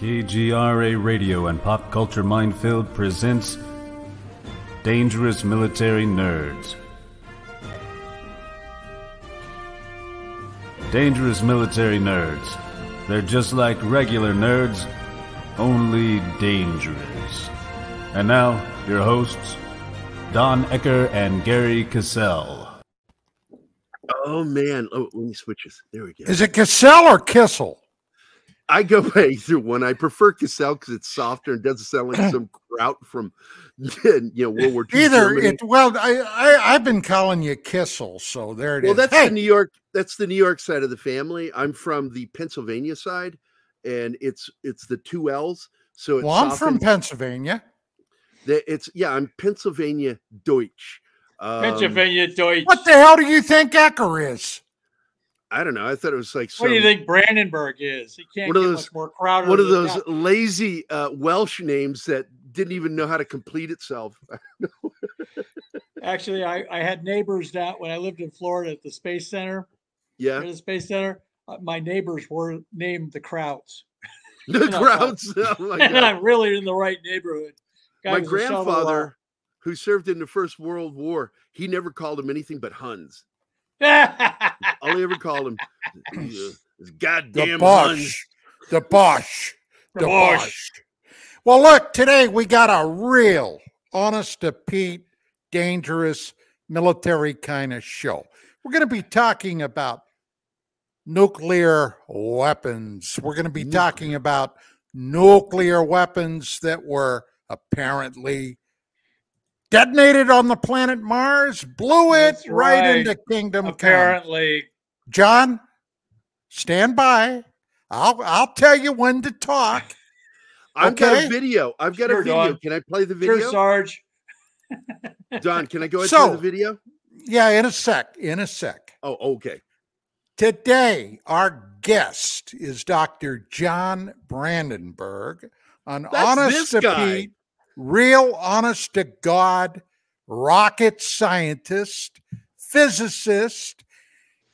KGRA Radio and Pop Culture Minefield presents Dangerous Military Nerds. Dangerous Military Nerds. They're just like regular nerds, only dangerous. And now, your hosts, Don Ecker and Gary Cassell. Oh man! Oh, let me switch this. There we go. Is it Cassell or Kissell? I go by either one. I prefer Cassell because it's softer and doesn't sound like some kraut from you know World War II. Either Germany. it. Well, I, I I've been calling you Kissell, so there it is. well, that's Hey, the New York. That's the New York side of the family. I'm from the Pennsylvania side, and it's it's the two L's. So it's well, I'm from softened. Pennsylvania. The- It's yeah, I'm Pennsylvania Deutsch. Um, Pennsylvania Deutsch. What the hell do you think Ecker is? I don't know. I thought it was like some, What do you think Brandenburg is? He can't One of get those- much more crowded. one of those that. lazy uh, Welsh names that didn't even know how to complete itself. Actually, I, I had neighbors down when I lived in Florida at the Space Center. yeah, At the Space Center, uh, my neighbors were named the Krauts. the Krauts. crowds. Oh my and I'm really in the right neighborhood. Guy my was a shovel uh, grandfather, who served in the First World War, he never called him anything but Huns. roller. All he ever called him is The goddamn Huns. The Bosch. The The Bosch. Bosch. Well, look, today we got a real, honest to Pete, dangerous military kind of show. We're going to be talking about nuclear weapons. We're going to be talking about nuclear weapons that were apparently detonated on the planet Mars, blew it right, right. into Kingdom Come. Apparently, John, stand by. I'll I'll tell you when to talk. I've got a video. I've got Sure, a video. Don. Can I play the sure, video? Sarge. Don, can I go ahead and So- play the video? Yeah, in a sec. In a sec. Oh, okay. Today, our guest is Dr. John Brandenburg, an That's honest this to guy. Real honest to God rocket scientist, physicist.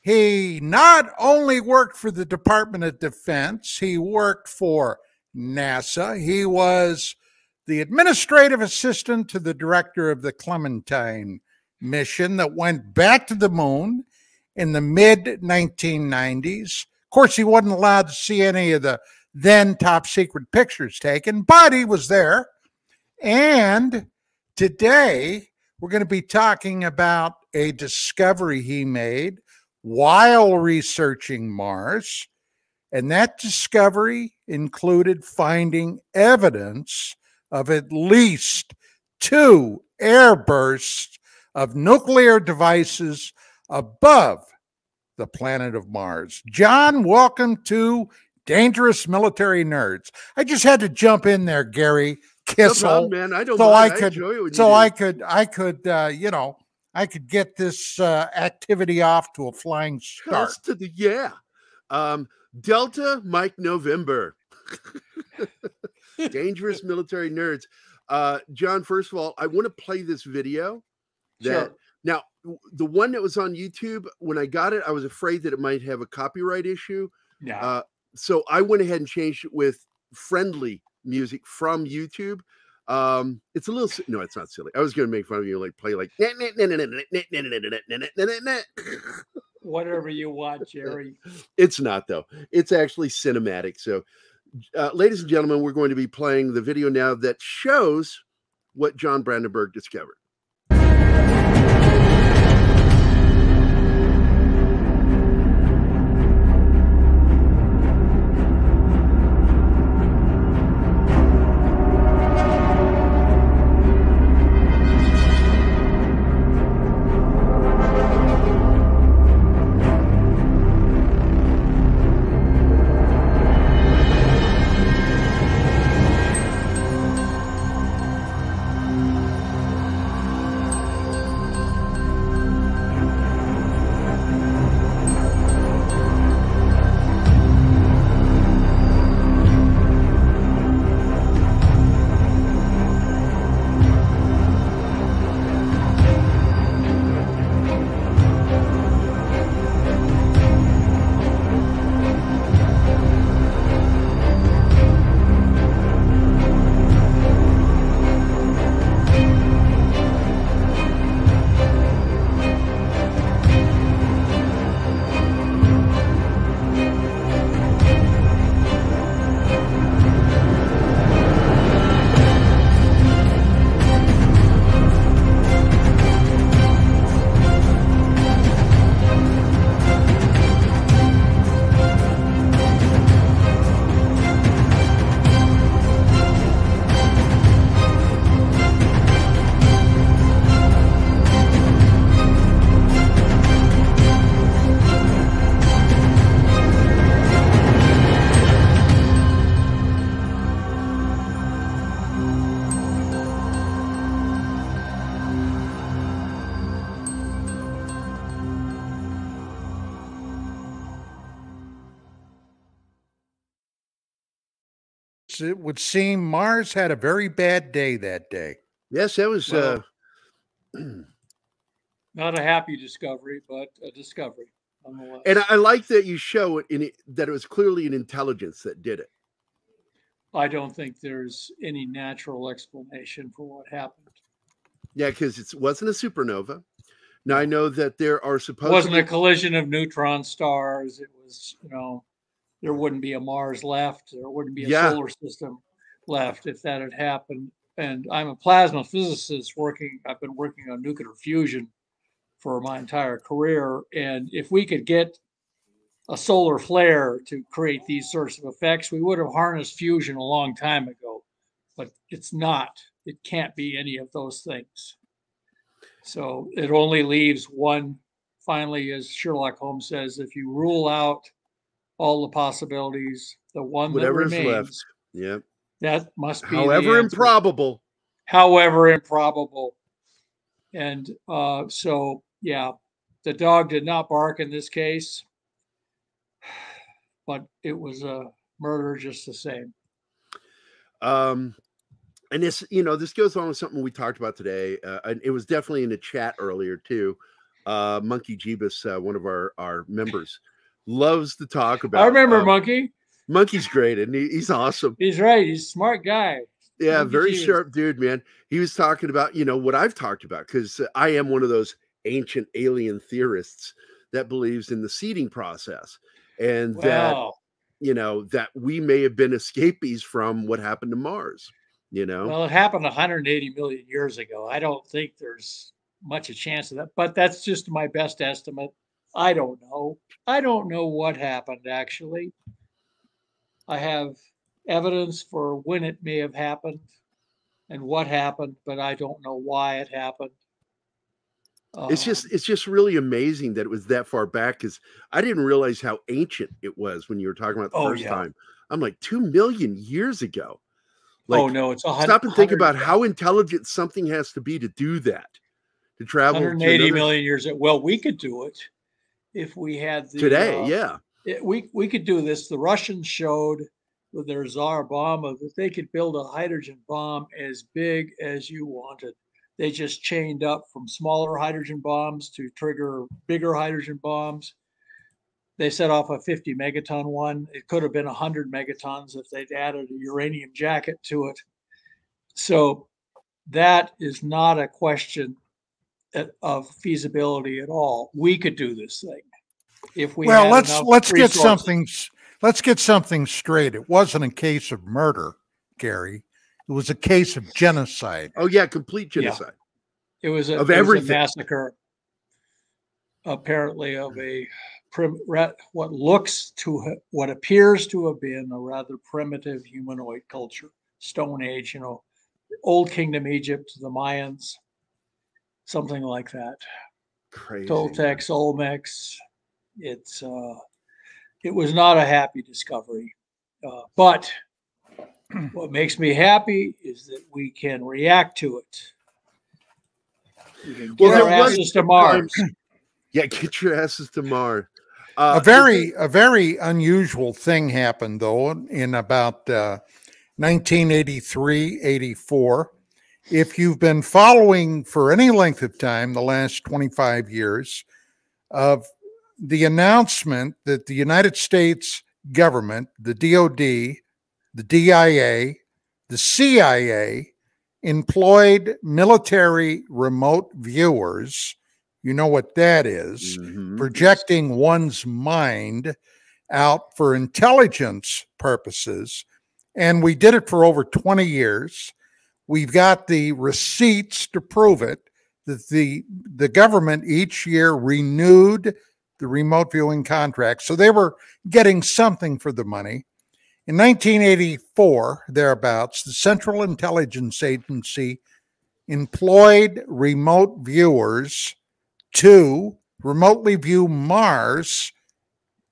He not only worked for the Department of Defense, he worked for NASA. He was the administrative assistant to the director of the Clementine mission that went back to the moon in the mid 1990s. Of course, he wasn't allowed to see any of the then top secret pictures taken, but he was there. And today, we're going to be talking about a discovery he made while researching Mars. And that discovery included finding evidence of at least two airbursts of nuclear devices above the planet of Mars. John, welcome to Dangerous Military Nerds. I just had to jump in there, Gary No problem, man. I don't so I mind. could, enjoy it so do. I could, I could, uh, you know, I could get this uh, activity off to a flying start. Toast to the yeah. Um, Delta Mike November. Dangerous military nerds. Uh, John, first of all, I want to play this video. That Sure. now the one that was on YouTube, when I got it, I was afraid that it might have a copyright issue. Yeah. Uh, so I went ahead and changed it with friendly music from YouTube. Um, it's a little no, it's not silly. I was going to make fun of you, like play like Whatever you want, Jerry. It's not though. It's actually cinematic. So, uh, ladies and gentlemen, we're going to be playing the video now that shows what John Brandenburg discovered. It would seem Mars had a very bad day that day. Yes, that was. Well, uh, Not a happy discovery, but a discovery nonetheless. and I, I like that you show it in it, that it was clearly an intelligence that did it. I don't think there's any natural explanation for what happened. Yeah, because it wasn't a supernova. Now I know that there are supposed It supposed wasn't a collision of neutron stars. It was, you know, there wouldn't be a Mars left. There wouldn't be a Yeah. solar system left if that had happened. And I'm a plasma physicist working, I've been working on nuclear fusion for my entire career. And if we could get a solar flare to create these sorts of effects, we would have harnessed fusion a long time ago. But it's not, it can't be any of those things. So it only leaves one, finally, as Sherlock Holmes says, if you rule out all the possibilities, the one Whatever that is remains, left. Yeah. that must be However improbable. However improbable. And uh, so, yeah, the dog did not bark in this case, but it was a murder just the same. Um, and this, you know, this goes on with something we talked about today. Uh, and it was definitely in the chat earlier too. Uh, Monkey Jeebus, uh, one of our our members, loves to talk about. I remember um, Monkey. Monkey's great, and he, he's awesome. He's right. He's a smart guy. Yeah, Monkey very sharp dude, man. He was talking about, you know, what I've talked about because I am one of those ancient alien theorists that believes in the seeding process, and that you know that we may have been escapees from what happened to Mars. You know, Well, it happened 180 million years ago. I don't think there's much a chance of that, but that's just my best estimate. I don't know. I don't know what happened actually. I have evidence for when it may have happened and what happened, but I don't know why it happened. it's Um, just it's just really amazing that it was that far back because I didn't realize how ancient it was when you were talking about the Oh, first yeah. time. I'm like two million years ago. Like, oh no, it's a stop and think about how intelligent something has to be to do that, to travel to 180 another- million years. Well, we could do it if we had the today. uh, yeah, it, we we could do this. The Russians showed with their Tsar bomb that they could build a hydrogen bomb as big as you wanted. They just chained up from smaller hydrogen bombs to trigger bigger hydrogen bombs. They set off a 50 megaton one. It could have been 100 megatons if they'd added a uranium jacket to it. So that is not a question Uh, of feasibility at all. We could do this thing if we well, had let's let's get resources. something let's get something straight. It wasn't a case of murder, Gary. It was a case of genocide. oh yeah, complete Yeah. genocide. It was a, of it was a everything. massacre, apparently of a prim, what looks to what appears to have been a rather primitive humanoid culture, Stone Age, you know, Old Kingdom Egypt, the Mayans, something like that. Crazy. Toltecs, Olmecs. It's uh, it was not a happy discovery, uh, but what makes me happy is that we can react to it. We can get Well, our there was asses to Mars. Yeah, get your asses to Mars. Uh, a very a very unusual thing happened though in about uh, 1983 84 if you've been following for any length of time the last 25 years of the announcement that the united states government the dod the dia the cia employed military remote viewers you know what that is mhm. projecting one's mind out for intelligence purposes. And we did it for over 20 years. We've got the receipts to prove it that the, the government each year renewed the remote viewing contract. So they were getting something for the money. In 1984, thereabouts, the Central Intelligence Agency employed remote viewers to remotely view Mars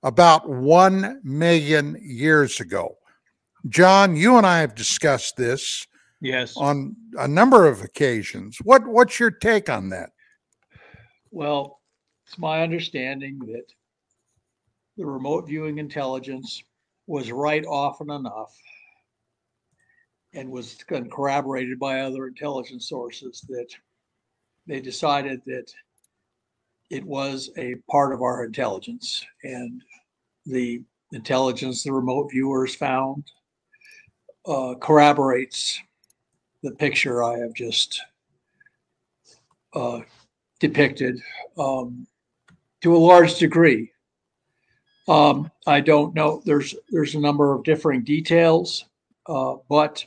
about 1 million years ago. John, you and I have discussed this Yes. on a number of occasions. What what's your take on that? Well, it's my understanding that the remote viewing intelligence was right often enough and was corroborated by other intelligence sources that they decided that it was a part of our intelligence and the intelligence the remote viewers found uh, corroborates the picture I have just uh, depicted um, to a large degree. Um, I don't know. There's there's a number of differing details, uh, but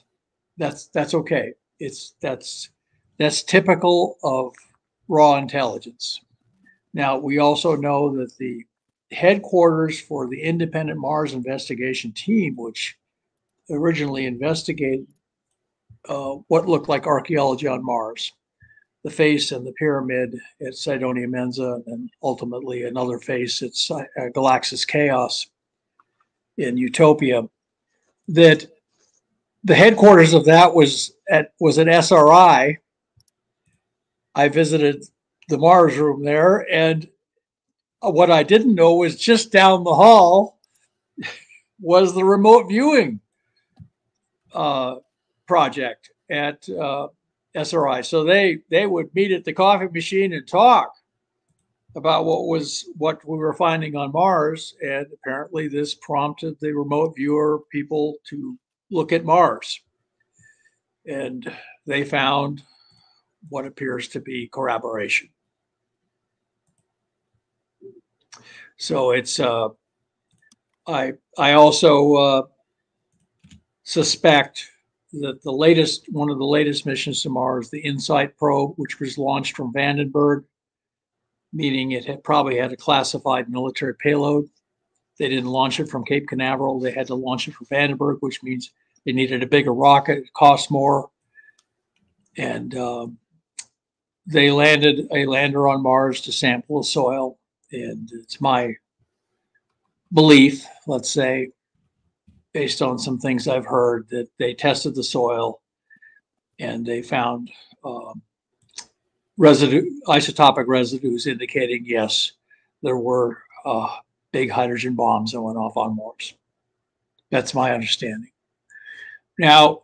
that's that's okay. It's that's that's typical of raw intelligence. Now we also know that the headquarters for the independent Mars investigation team, which originally investigated uh, what looked like archaeology on Mars, the face and the pyramid at Cydonia Mensa, and ultimately another face at uh, Galaxias Chaos in Utopia. That the headquarters of that was at was at SRI. I visited the Mars room there, and what I didn't know was just down the hall was the remote viewing uh, project at uh, SRI. So they they would meet at the coffee machine and talk about what was what we were finding on Mars, and apparently this prompted the remote viewer people to look at Mars, and they found what appears to be corroboration. So it's uh, I I also uh, suspect that the latest one of the latest missions to Mars, the InSight probe, which was launched from Vandenberg, meaning it had probably had a classified military payload. They didn't launch it from Cape Canaveral. They had to launch it from Vandenberg, which means they needed a bigger rocket. It cost more. And um, they landed a lander on Mars to sample the soil. And it's my belief, let's say, based on some things I've heard, that they tested the soil and they found um, residue, isotopic residues indicating yes, there were uh, big hydrogen bombs that went off on Mars. That's my understanding. Now,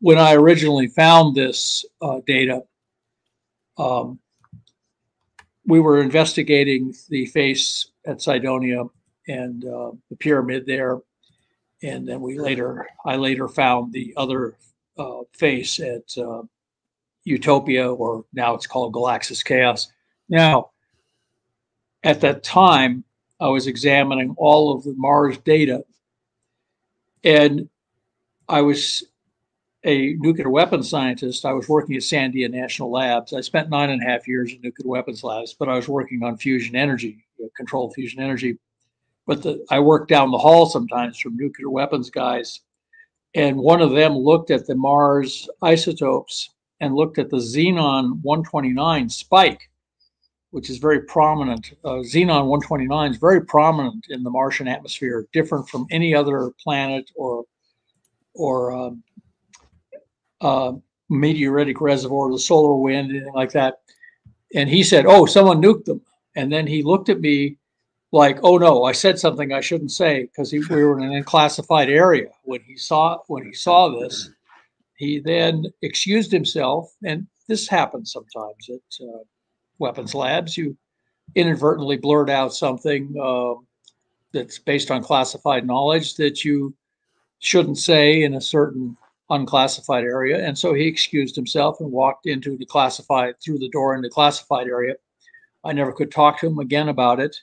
when I originally found this uh, data, um, we were investigating the face at Cydonia and uh, the pyramid there and then we later I later found the other uh, face at uh, Utopia, or now it's called Galaxias Chaos. Now, at that time, I was examining all of the Mars data, and I was a nuclear weapons scientist. I was working at Sandia National Labs. I spent nine and a half years in nuclear weapons labs, but I was working on fusion energy, controlled fusion energy but the, I work down the hall sometimes from nuclear weapons guys, and one of them looked at the Mars isotopes and looked at the xenon 129 spike, which is very prominent. Uh, xenon 129 is very prominent in the Martian atmosphere, different from any other planet or or um, uh, meteoritic reservoir, the solar wind, anything like that. And he said, "Oh, someone nuked them." And then he looked at me like, oh no, I said something I shouldn't say because we were in an unclassified area. When he saw when he saw this, he then excused himself, and this happens sometimes at uh, weapons labs. You inadvertently blurt out something uh, that's based on classified knowledge that you shouldn't say in a certain unclassified area, and so he excused himself and walked into the classified through the door in the classified area. I never could talk to him again about it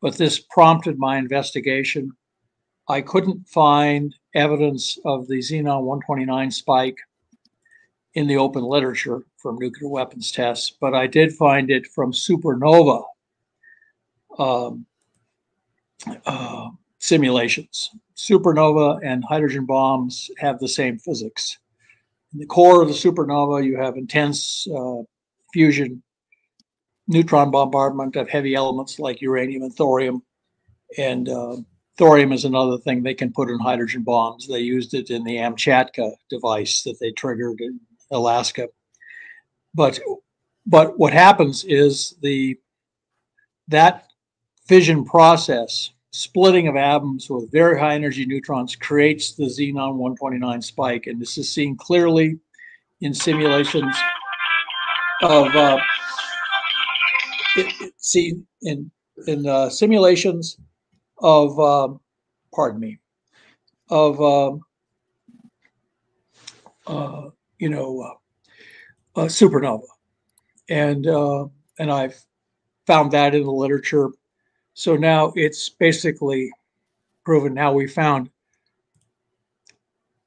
but this prompted my investigation. I couldn't find evidence of the xenon 129 spike in the open literature from nuclear weapons tests, but I did find it from supernova um, uh, simulations. Supernova and hydrogen bombs have the same physics. In the core of the supernova, you have intense uh, fusion neutron bombardment of heavy elements like uranium and thorium. And uh, thorium is another thing they can put in hydrogen bombs. They used it in the Amchitka device that they triggered in Alaska. But but what happens is the that fission process splitting of atoms with very high energy neutrons creates the xenon 129 spike. And this is seen clearly in simulations of, uh, it, see, in, in uh, simulations of, um, pardon me, of, um, uh, you know, uh, supernova. And, uh, and I've found that in the literature so now it's basically proven. Now we found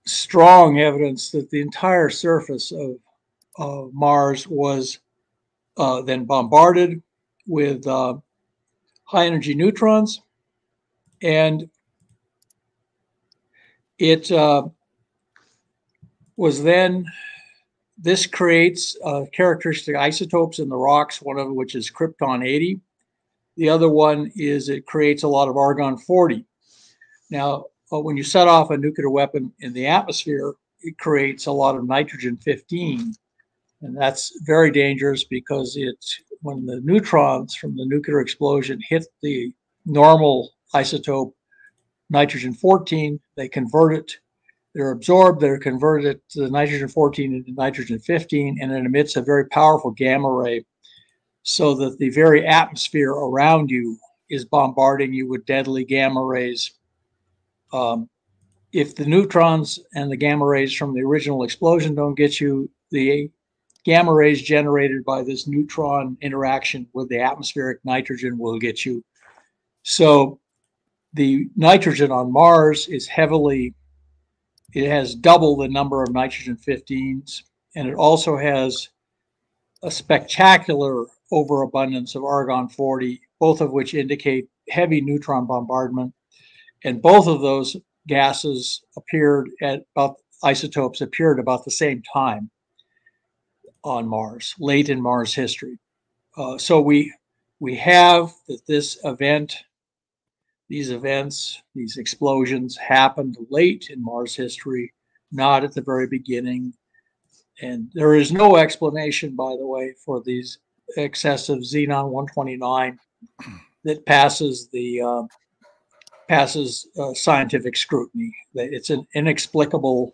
strong evidence that the entire surface of, of Mars was uh, then bombarded with uh, high energy neutrons. And it uh, was then, this creates uh, characteristic isotopes in the rocks, one of which is krypton 80 the other one is it creates a lot of argon 40. Now, uh, when you set off a nuclear weapon in the atmosphere, it creates a lot of nitrogen 15. And that's very dangerous because it's when the neutrons from the nuclear explosion hit the normal isotope nitrogen 14, they convert it, they're absorbed, they're converted to the nitrogen 14 into nitrogen 15, and it emits a very powerful gamma ray so that the very atmosphere around you is bombarding you with deadly gamma rays. Um, if the neutrons and the gamma rays from the original explosion don't get you, the gamma rays generated by this neutron interaction with the atmospheric nitrogen will get you. So the nitrogen on Mars is heavily, it has double the number of nitrogen 15s, and it also has a spectacular overabundance of argon 40, both of which indicate heavy neutron bombardment. And both of those gases appeared at about isotopes appeared about the same time on Mars, late in Mars history. Uh, so we we have that this event, these events, these explosions happened late in Mars history, not at the very beginning. And there is no explanation, by the way, for these excessive xenon 129 that passes the uh, passes uh, scientific scrutiny. It's an inexplicable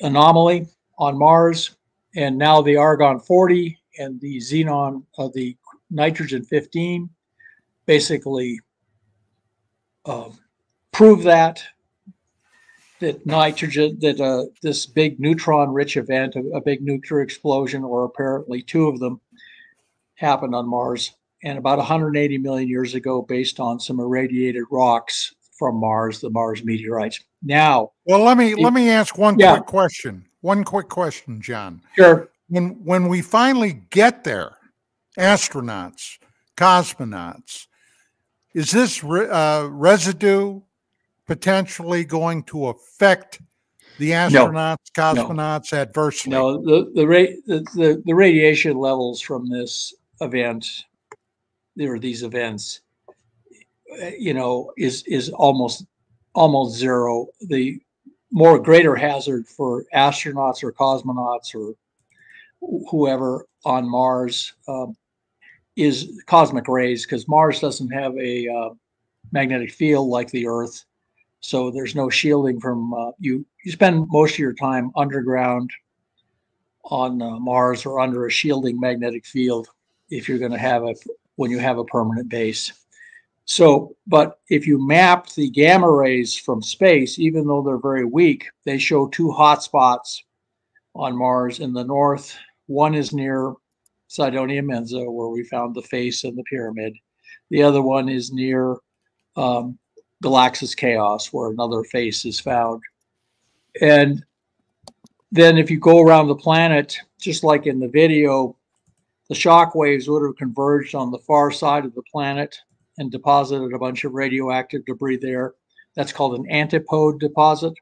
anomaly on Mars, and now the argon 40 and the xenon of uh, the nitrogen 15 basically um, prove that that nitrogen that uh, this big neutron rich event a, a big nuclear explosion or apparently two of them happened on Mars and about 180 million years ago based on some irradiated rocks from Mars, the Mars meteorites. Now, well, let me let me ask one yeah. quick question. One quick question, John. Sure. When when we finally get there, astronauts, cosmonauts, is this re, uh, residue potentially going to affect the astronauts, no. cosmonauts no. adversely? No, the the, ra- the the the radiation levels from this event or these events you know is is almost almost zero the more greater hazard for astronauts or cosmonauts or whoever on mars um, is cosmic rays because mars doesn't have a uh, magnetic field like the earth so there's no shielding from uh, you you spend most of your time underground on uh, mars or under a shielding magnetic field if you're going to have a when you have a permanent base. So, but if you map the gamma rays from space, even though they're very weak, they show two hot spots on Mars in the north. One is near Cydonia Mensa, where we found the face and the pyramid. The other one is near um, Galaxias Chaos, where another face is found. And then if you go around the planet, just like in the video, the shock waves would have converged on the far side of the planet and deposited a bunch of radioactive debris there. That's called an antipode deposit.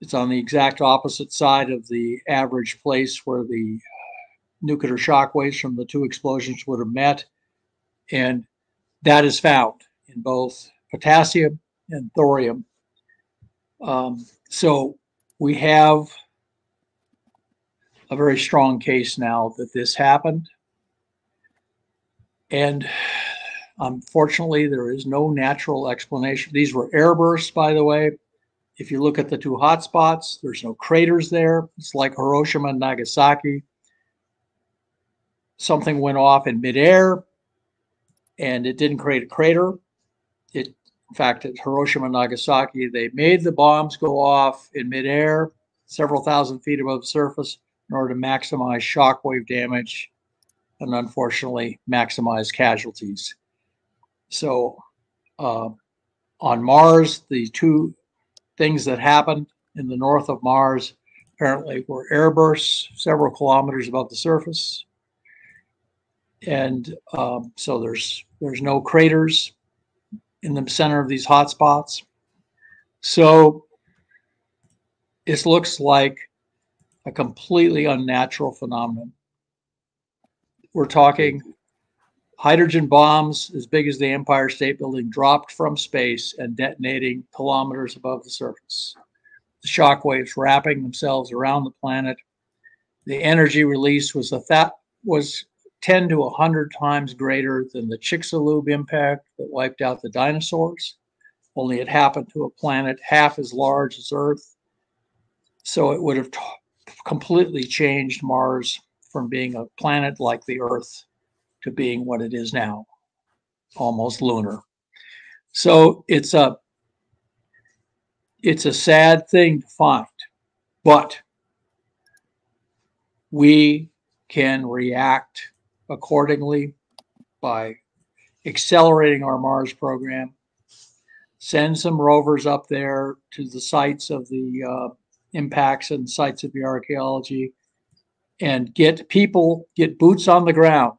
It's on the exact opposite side of the average place where the nuclear shock waves from the two explosions would have met. And that is found in both potassium and thorium. Um, so we have a very strong case now that this happened. And Unfortunately, there is no natural explanation. These were airbursts, by the way. If you look at the two hot spots, there's no craters there. It's like Hiroshima and Nagasaki. Something went off in midair and it didn't create a crater. It, in fact, at Hiroshima and Nagasaki, they made the bombs go off in midair, several thousand feet above the surface, in order to maximize shockwave damage and unfortunately maximize casualties. So uh, on Mars, the two things that happened in the north of Mars apparently were airbursts several kilometers above the surface. And um, so there's there's no craters in the center of these hot spots. So it looks like a completely unnatural phenomenon. We're talking hydrogen bombs as big as the Empire State Building dropped from space and detonating kilometers above the surface. The shock waves wrapping themselves around the planet. The energy release was a that was 10 to 100 times greater than the Chicxulub impact that wiped out the dinosaurs, only it happened to a planet half as large as Earth. So it would have completely changed Mars from being a planet like the Earth to being what it is now, almost lunar. So it's a it's a sad thing to find, but we can react accordingly by accelerating our Mars program, send some rovers up there to the sites of the uh, impacts and sites of the archaeology, and get people, get boots on the ground.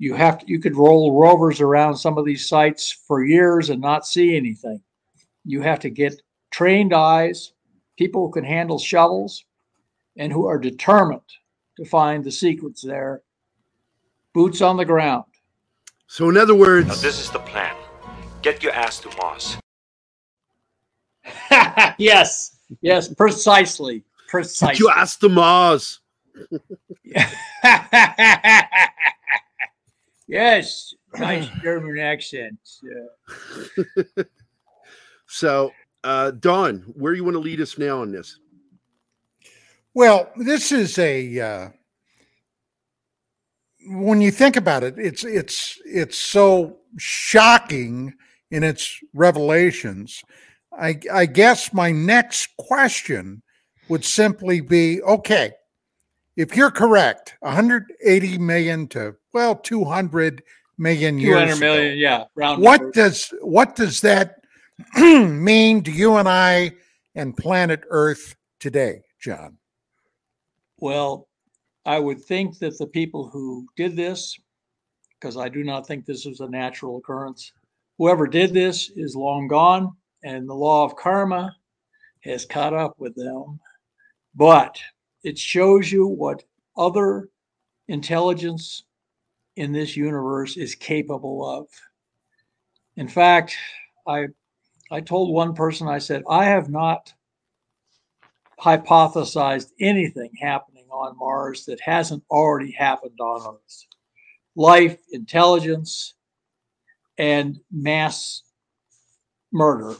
You have to, you could roll rovers around some of these sites for years and not see anything. You have to get trained eyes, people who can handle shovels, and who are determined to find the secrets there boots on the ground. So, in other words, Now, this is the plan. Get your ass to Mars. yes, yes, precisely, precisely. you asked the Mars. yes, nice German accent. Uh, So, uh, Don, where you want to lead us now on this? Well, this is a uh, when you think about it, it's it's it's so shocking in its revelations. I, I guess my next question would simply be okay, if you're correct, 180 million to well 200 million years 200 million, ago, yeah, round what numbers. does what does that mean to you and I and planet Earth today, John? Well, I would think that the people who did this, because I do not think this was a natural occurrence, whoever did this is long gone, and the law of karma has caught up with them. But it shows you what other intelligence in this universe is capable of. In fact, I I told one person, I said, I have not hypothesized anything happening on Mars that hasn't already happened on Earth. Life, intelligence, and mass murder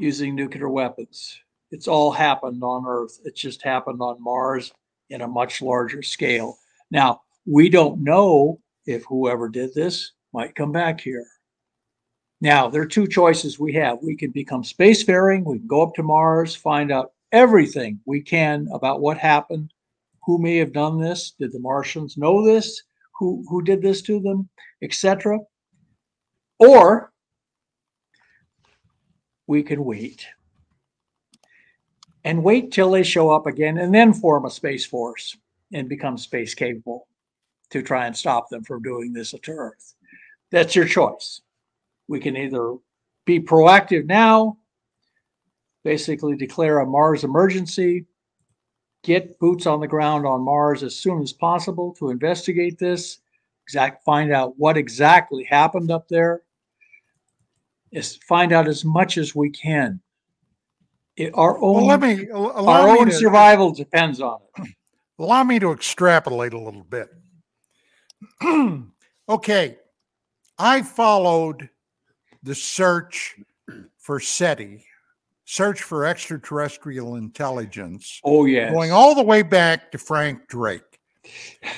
using nuclear weapons. It's all happened on Earth. It just happened on Mars in a much larger scale. Now, we don't know if whoever did this might come back here. Now, there are two choices we have. We can become spacefaring, we can go up to Mars, find out everything we can about what happened, who may have done this, did the Martians know this, who, who did this to them, etc. Or we can wait and wait till they show up again and then form a space force and become space capable to try and stop them from doing this to Earth. That's your choice. We can either be proactive now, basically declare a Mars emergency, get boots on the ground on Mars as soon as possible to investigate this, exact find out what exactly happened up there, is find out as much as we can. It, our own Well, let me our own to, survival depends on it. allow me to extrapolate a little bit. okay, I followed the search for SETI, search for extraterrestrial intelligence, Oh yes. going all the way back to Frank Drake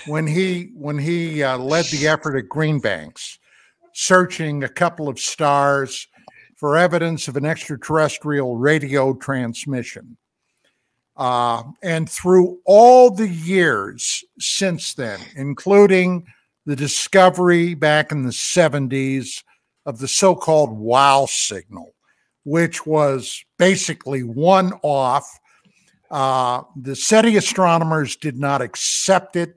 when he when he uh, led the effort at Greenbanks, searching a couple of stars for evidence of an extraterrestrial radio transmission. Uh, and through all the years since then, including the discovery back in the 70s of the so called wow signal, which was basically one off. Uh, the SETI astronomers did not accept it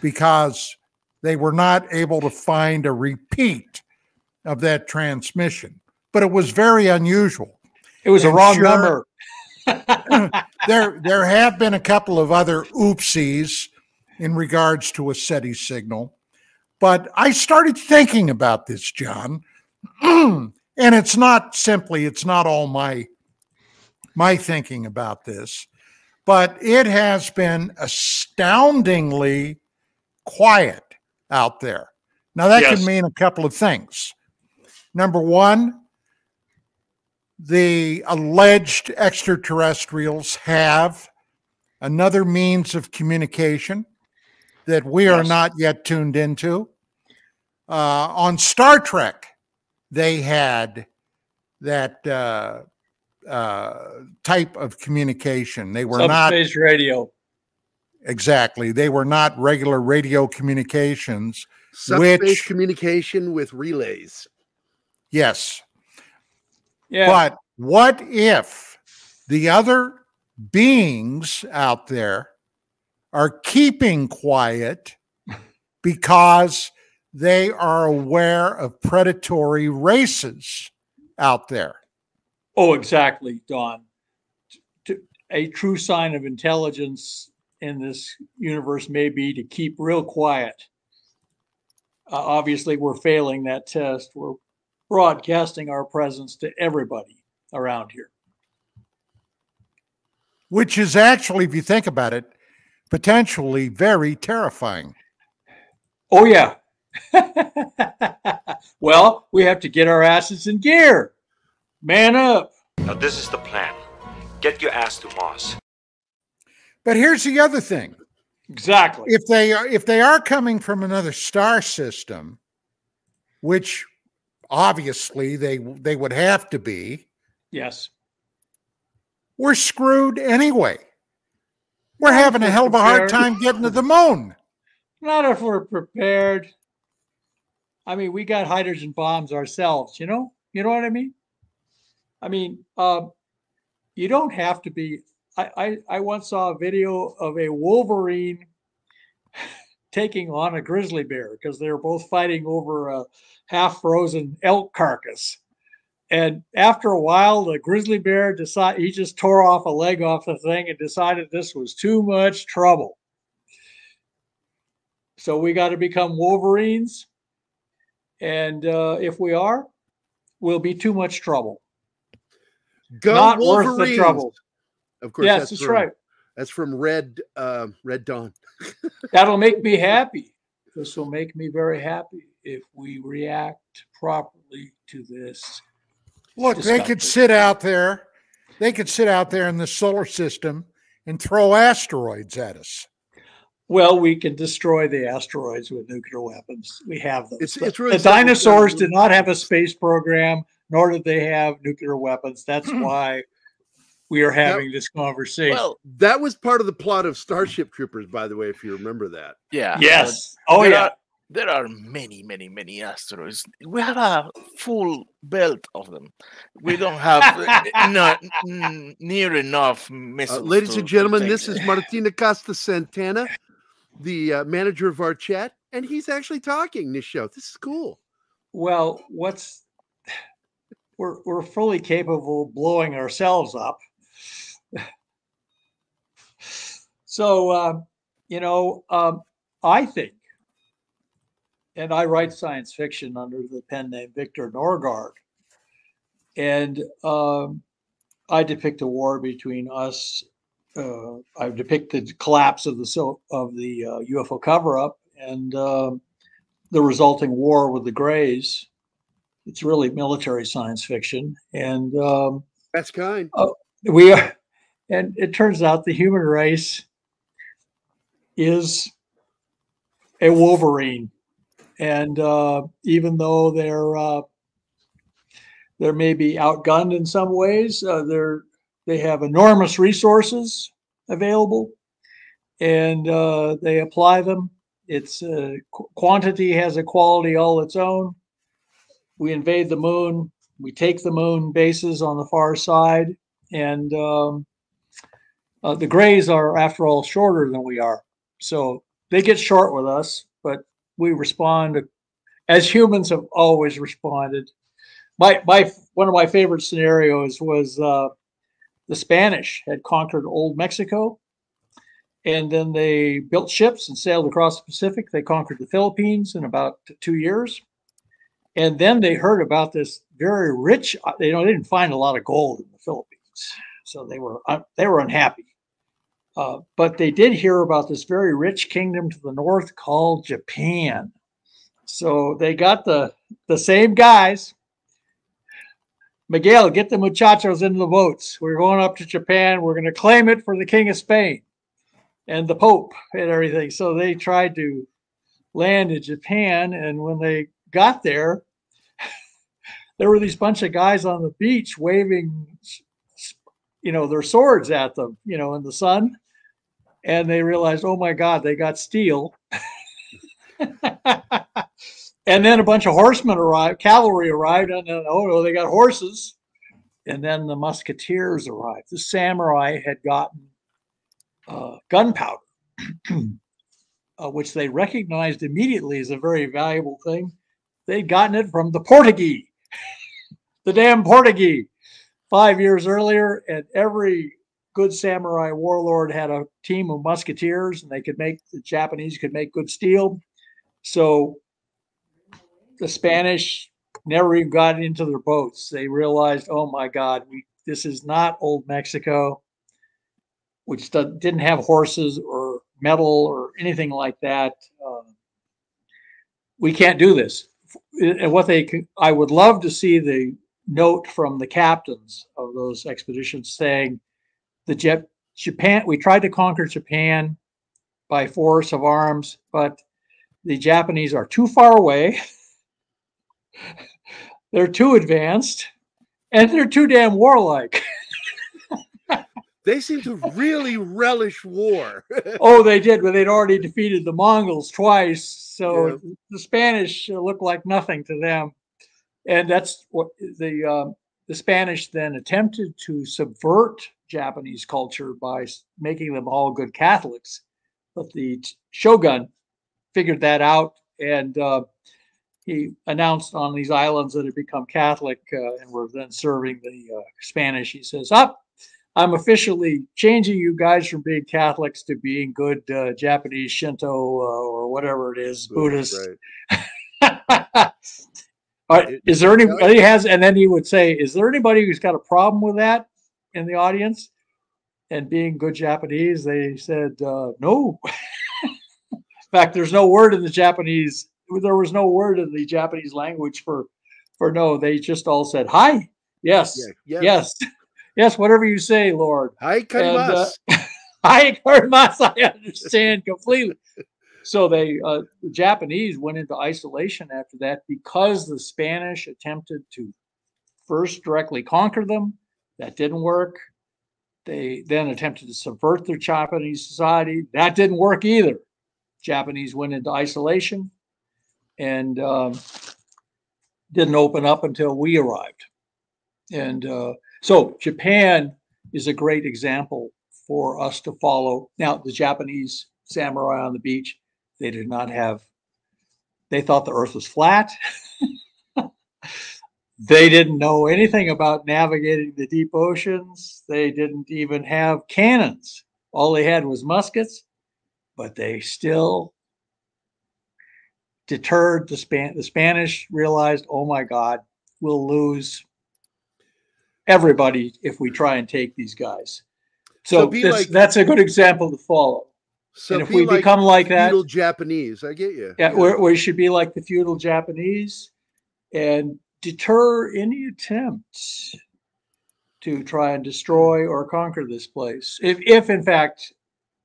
because they were not able to find a repeat of that transmission. But it was very unusual. it was a wrong sure- number. there there have been a couple of other oopsies in regards to a SETI signal, but I started thinking about this, John, and it's not simply it's not all my my thinking about this, but it has been astoundingly quiet out there. Now that Yes. can mean a couple of things. Number one, the alleged extraterrestrials have another means of communication that we are Yes. not yet tuned into. Uh, on Star Trek, they had that uh, uh, type of communication. They were not Subspace radio. exactly. They were not regular radio communications. Subspace Which- communication with relays. Yes, Yeah. But what if the other beings out there are keeping quiet because they are aware of predatory races out there? Oh, exactly, Don. A true sign of intelligence in this universe may be to keep real quiet. Uh, obviously, we're failing that test. We're broadcasting our presence to everybody around here. Which is actually, if you think about it, potentially very terrifying. Oh, yeah. well, we have to get our asses in gear. Man up. Now, this is the plan. Get your ass to Moss. But here's the other thing. Exactly. if they are if they are coming from another star system which obviously they they would have to be yes. we're screwed anyway we're having a hell of a hard time getting to the moon Not if we're prepared. I mean, we got hydrogen bombs ourselves, you know? You know what I mean? I mean, um, you don't have to be. I, I, I once saw a video of a Wolverine taking on a grizzly bear because they were both fighting over a half frozen elk carcass. And after a while, the grizzly bear decided he just tore off a leg off the thing and decided this was too much trouble. So we got to become Wolverines. And uh, if we are, we'll be too much trouble. Go Not worth the trouble. Of course, yes, that's, that's from, right. That's from Red uh, Red Dawn. That'll make me happy. This will make me very happy if we react properly to this. look they could sit out there they could sit out there in the solar system and throw asteroids at us Well, we can destroy the asteroids with nuclear weapons. We have them. It's- The- it's really the dinosaurs did not have a space program, nor did they have nuclear weapons. That's hmm. why we are having this conversation. Well, That was part of the plot of Starship Troopers, by the way, if you remember that. yeah. yes. but Oh, there yeah. Are, there are many, many, many asteroids. We have a full belt of them. We don't have uh, not n- near enough Uh, missiles. ladies to- and gentlemen, this it. is Martina Costa Santana, the uh, manager of our chat, and he's actually talking this show. This is cool. Well, what's we're we're fully capable of blowing ourselves up. So um, you know, um, I think, and I write science fiction under the pen name Victor Norgard, and um, I depict a war between us. Uh, I depict the collapse of the so of the uh, UFO cover up and. um the resulting war with the Greys. It's really military science fiction, and um, That's kind. we are, and it turns out the human race is a Wolverine, and uh, even though they're uh, they're maybe outgunned in some ways, uh, they're they have enormous resources available, and uh, they apply them. It's uh, qu- quantity has a quality all its own. We invade the moon. We take the moon bases on the far side, and um, uh, the Greys are, after all, shorter than we are. So they get short with us, but we respond as humans have always responded. My, my one of my favorite scenarios was uh, the Spanish had conquered old Mexico, and then they built ships and sailed across the Pacific. They conquered the Philippines in about two years, and then they heard about this very rich. You know, they didn't find a lot of gold in the Philippines, so they were uh, they were unhappy. Uh, but they did hear about this very rich kingdom to the north called Japan. So they got the the same guys. Miguel, get the muchachos into the boats. We're going up to Japan. We're going to claim it for the King of Spain and the Pope and everything. So they tried to land in Japan, and when they got there, there were these bunch of guys on the beach waving, you know, their swords at them, you know, in the sun and they realized, oh my God, they got steel. and then a bunch of horsemen arrived, cavalry arrived, and then, oh no, they got horses. And then the musketeers arrived. The samurai had gotten uh, gunpowder, uh, which they recognized immediately as a very valuable thing. They'd gotten it from the Portuguese, the damn Portuguese, five years earlier, and every good samurai warlord had a team of musketeers and they could make the japanese could make good steel. So the spanish never even got into their boats. They realized oh my god we this is not old mexico which didn't have horses or metal or anything like that. Uh, we can't do this. And what they i would love to see the note from the captains of those expeditions saying the Jap- Japan, we tried to conquer Japan by force of arms, but the Japanese are too far away. they're too advanced, and they're too damn warlike. They seem to really relish war. oh, they did, but they'd already defeated the Mongols twice, so Yeah. the Spanish looked like nothing to them. And that's what the um, the Spanish then attempted to subvert Japanese culture by making them all good Catholics, but the shogun figured that out and uh, he announced on these islands that had become Catholic uh, and were then serving the uh, Spanish. He says, "Up, I'm officially changing you guys from being Catholics to being good uh, Japanese Shinto uh, or whatever it is, Buddhist." Right. All right, is there anybody has, and then he would say, "Is there anybody who's got a problem with that in the audience?" And being good Japanese, they said, uh, "No." in fact, there's no word in the Japanese. There was no word in the Japanese language for for no. They just all said, "Hi, yes, Yeah. yes, yes, whatever you say, Lord." Hi, uh, I I understand completely. So they, uh, the Japanese went into isolation after that because the Spanish attempted to first directly conquer them. That didn't work. They then attempted to subvert their Japanese society. That didn't work either. Japanese went into isolation and um, didn't open up until we arrived. And uh, so Japan is a great example for us to follow. Now, the Japanese samurai on the beach, they did not have, they thought the earth was flat. they didn't know anything about navigating the deep oceans. They didn't even have cannons. All they had was muskets, but they still deterred the Span. The Spanish realized, oh my God, we'll lose everybody if we try and take these guys. So So, be this- like- that's a good example to follow. So and if be we like become like that, feudal Japanese, I get you. yeah, we we should be like the feudal Japanese and deter any attempts to try and destroy or conquer this place. If, if in fact,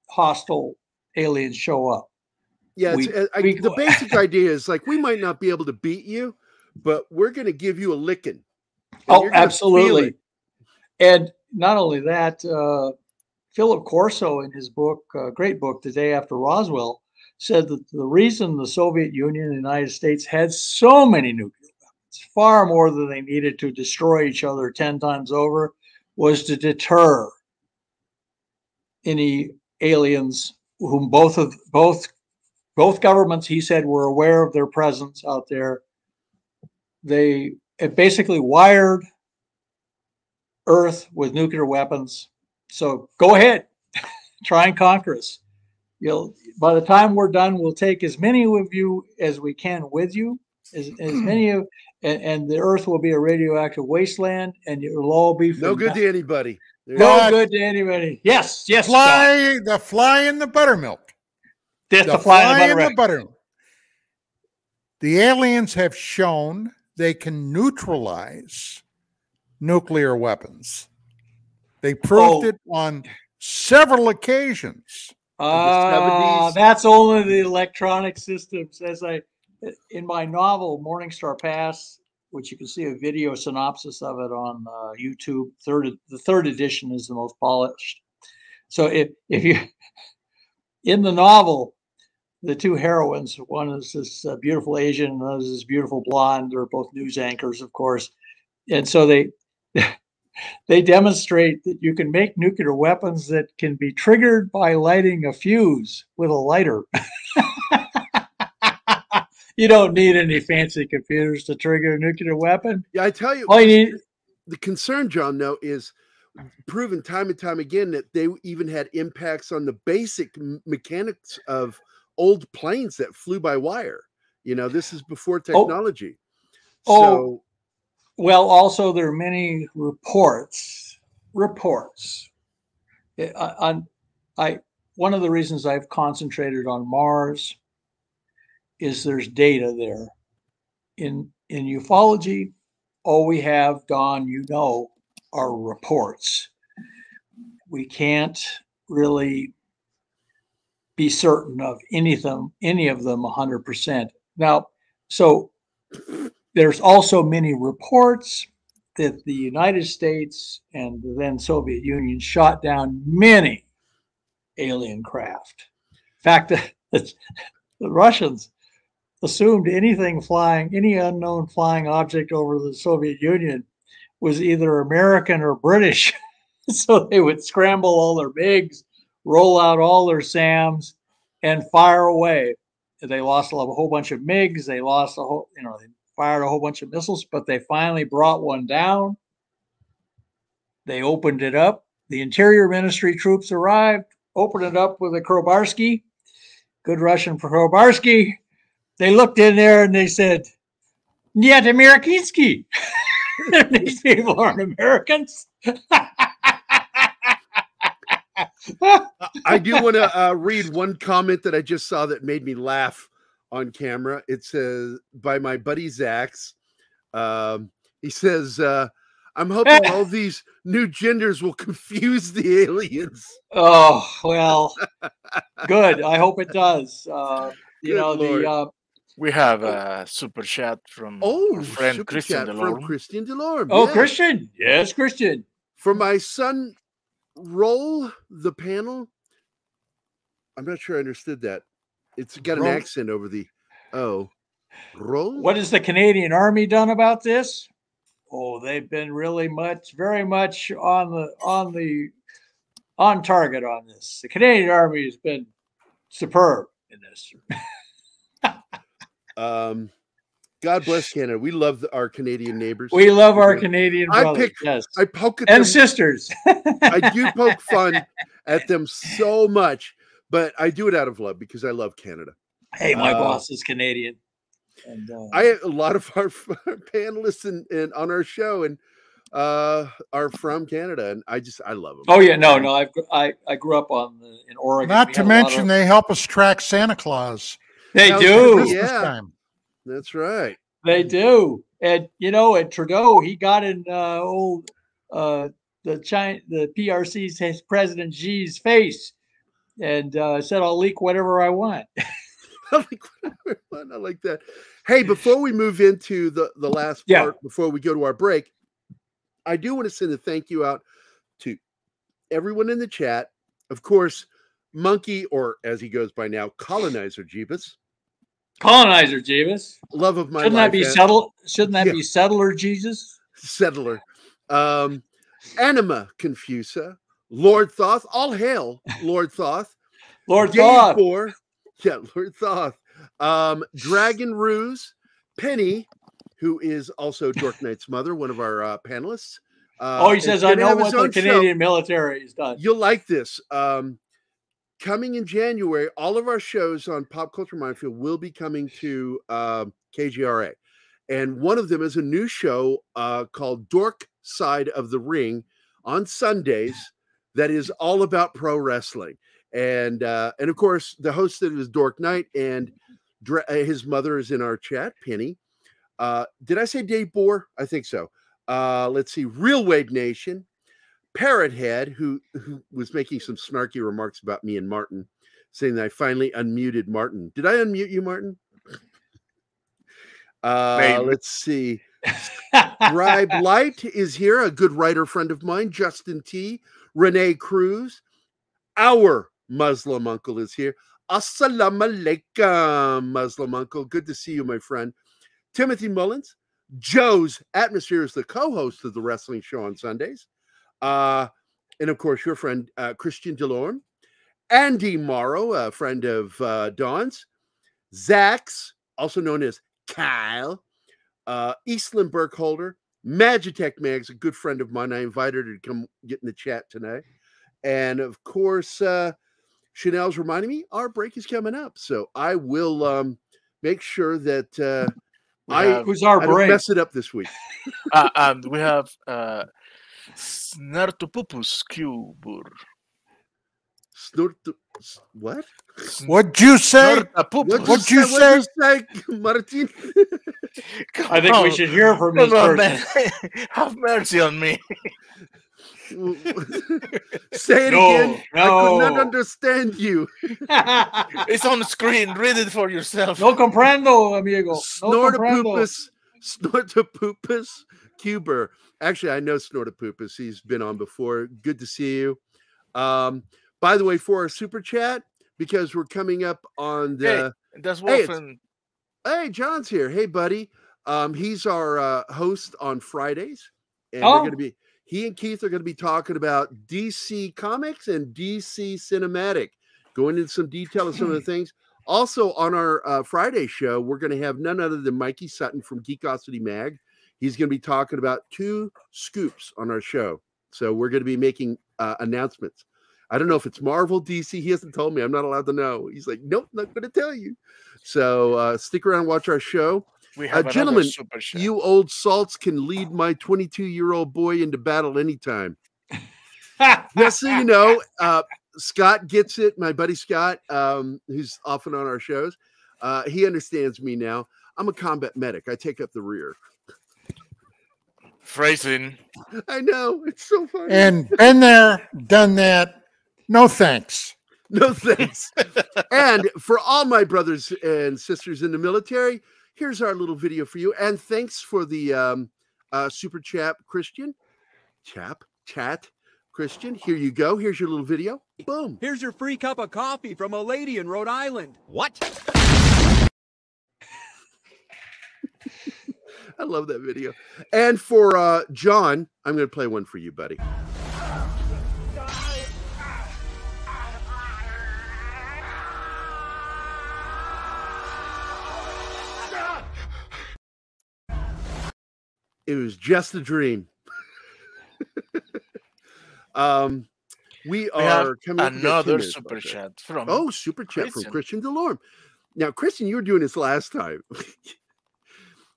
hostile aliens show up. Yeah, We- it's, uh, I, we- the basic idea is like we might not be able to beat you, but we're going to give you a licking. Oh, you're gonna feel absolutely. And not only that, uh, Philip Corso, in his book, uh, great book, The Day After Roswell, said that the reason the Soviet Union and the United States had so many nuclear weapons, far more than they needed to destroy each other 10 times over, was to deter any aliens whom both of both both governments he said were aware of their presence out there they basically wired Earth with nuclear weapons. So go ahead, try and conquer us. You'll by the time we're done, we'll take as many of you as we can with you, as, as many of, and, and the Earth will be a radioactive wasteland, and it'll all be for No good no, to anybody. No good to anybody. Yes, yes. Fly the fly in the buttermilk. That's The the fly in the fly in the buttermilk. The aliens have shown they can neutralize nuclear weapons. They proved Oh. it on several occasions. Ah, that's only the electronic systems. As I, in my novel Morningstar Pass, which you can see a video synopsis of it on uh, YouTube. Third, the third edition is the most polished. So if if you, in the novel, the two heroines, one is this uh, beautiful Asian, and the other is this beautiful blonde. They're both news anchors, of course, and so they. They demonstrate that you can make nuclear weapons that can be triggered by lighting a fuse with a lighter. you don't need any fancy computers to trigger a nuclear weapon. Yeah, I tell you, All you need, the concern, John, though, is proven time and time again that they even had impacts on the basic m- mechanics of old planes that flew by wire. You know, this is before oh. technology. Oh. So, well, also there are many reports, reports. I- On, I, one of the reasons I've concentrated on Mars is there's data there. In in ufology, all we have, Don, you know, are reports. We can't really be certain of anything, any of them 100%. Now, so there's also many reports that the United States and the then Soviet Union shot down many alien craft. In fact, the, the Russians assumed anything flying, any unknown flying object over the Soviet Union was either American or British. so they would scramble all their MiGs, roll out all their SAMs, and fire away. They lost a whole bunch of MiGs. They lost a whole, you know, they fired a whole bunch of missiles, but they finally brought one down. They opened it up. The Interior Ministry troops arrived, opened it up with a Krobarsky, good Russian for Krobarsky. They looked in there and they said, Yet Amerikinsky. These people aren't Americans. I do want to uh, read one comment that I just saw that made me laugh on camera. It says by my buddy Zax. Um, he says, uh, "I'm hoping all these new genders will confuse the aliens." Oh, well, good. I hope it does. Uh, you Good know, Lord. the uh, We have oh. a super chat from Oh, our friend super Christian chat from Delorme. Christian Delorme. oh, yeah. Christian. Yes, Christian. For my son, roll the panel. I'm not sure I understood that. It's got an accent over the oh. Roll. What has the Canadian Army done about this? Oh, they've been really much, very much on the on the on target on this. The Canadian Army has been superb in this. Um, God bless Canada. We love the, our Canadian neighbors. We love our Yeah. Canadian I brothers, pick- yes, I poke at and them. sisters. I do poke fun at them so much, but I do it out of love because I love Canada. Hey, my Uh, boss is Canadian. And uh, I have a lot of our, our panelists and, and on our show, and uh, are from Canada, and I just I love them. Oh yeah, no, no. I've, I I grew up on the, in Oregon. Not We to had a lot mention, of- they help us track Santa Claus. They Now, do. Christmas Christmas Yeah. time. That's right. They do. And you know, and Trudeau, he got in uh, old uh, the China, the PRC's his President Xi's face, and uh, said, "I'll leak whatever I want." I like whatever one. I like that. Hey, before we move into the the last Yeah. part, before we go to our break, I do want to send a thank you out to everyone in the chat. Of course, Monkey, or as he goes by now, Colonizer Jeebus, Colonizer, Jeebus. love of my Shouldn't life, that be settle? Shouldn't that Yeah. be settler Jesus? settler, um, Anima Confusa, Lord Thoth. All hail, Lord Thoth. Lord Dave God. Bohr, yeah, Lord Thoth, um, Dragon Ruse, Penny, who is also Dork Knight's mother, one of our uh, panelists. Uh, Oh, he says, "I know what the own show. Canadian military has done." You'll like this. Um, coming in January, all of our shows on Pop Culture Minefield will be coming to um, KGRA. And one of them is a new show uh, called Dork Side of the Ring on Sundays that is all about pro wrestling. And uh, and of course, the host it is Dork Knight, and uh, his mother is in our chat, Penny. Uh, did I say Dave Bohr? I think so. Uh, let's see, Real Wade Nation, Parrot Head, who who was making some snarky remarks about me and Martin, saying that I finally unmuted Martin. Did I unmute you, Martin? Uh, let's see. Scribe Light is here, a good writer friend of mine. Justin T. Renee Cruz, our Muslim uncle is here. Assalamu alaikum, Muslim uncle. Good to see you, my friend. Timothy Mullins, Joe's Atmosphere is the co-host of the wrestling show on Sundays. Uh, and of course, your friend uh, Christian Delorme, Andy Morrow, a friend of uh, Dawn's, Zax, also known as Kyle, uh, Eastland Burkholder, Magitech Mag's a good friend of mine. I invited her to come get in the chat tonight. And of course, uh, Chanel's reminding me our break is coming up. So I will um, make sure that uh, We I, Who's our I don't break? mess it up this week. uh, and we have uh, Snertopupus Cubur. Snort what? What'd you say? Snertopupus. What'd you What'd you say, Martin? I think we should hear from this Come on, person. man. Have mercy on me. say it No, again. I could not understand you. It's on the screen. Read it for yourself. no comprendo, amigo. No comprendo. Snortopupus, Snortopupus Cuber. Actually, I know Snortopupus. He's been on before. Good to see you. Um, by the way, for our super chat, because we're coming up on the That's Hey, it's- Wolfen. Hey, John's here. Hey, buddy. Um, he's our uh, host on Fridays, and we're Oh. going to be. He and Keith are going to be talking about DC Comics and DC Cinematic, going into some detail of some of the things. Also, on our uh, Friday show, we're going to have none other than Mikey Sutton from Geekosity Mag. He's going to be talking about two scoops on our show. So we're going to be making uh, announcements. I don't know if it's Marvel, DC. He hasn't told me. I'm not allowed to know. He's like, nope, not going to tell you. So uh, stick around, watch our show. We Uh, have another gentlemen, chat. You old salts can lead my 22 year old boy into battle anytime. Just so you know, uh, Scott gets it. My buddy Scott, um, who's often on our shows, uh, he understands me now. I'm a combat medic. I take up the rear. Phrasing. I know it's so funny. And been there, done that. No thanks. No thanks. and for all my brothers and sisters in the military, here's our little video for you. And thanks for the um, uh, super chap, Christian. Chap, chat, Christian. Here you go. Here's your little video. Boom. Here's your free cup of coffee from a lady in Rhode Island. What? I love that video. And for uh, John, I'm going to play one for you, buddy. It was just a dream. um, we We are coming another super chat from Oh, super chat from Christian. Christian Delorme. Now, Christian, you were doing this last time.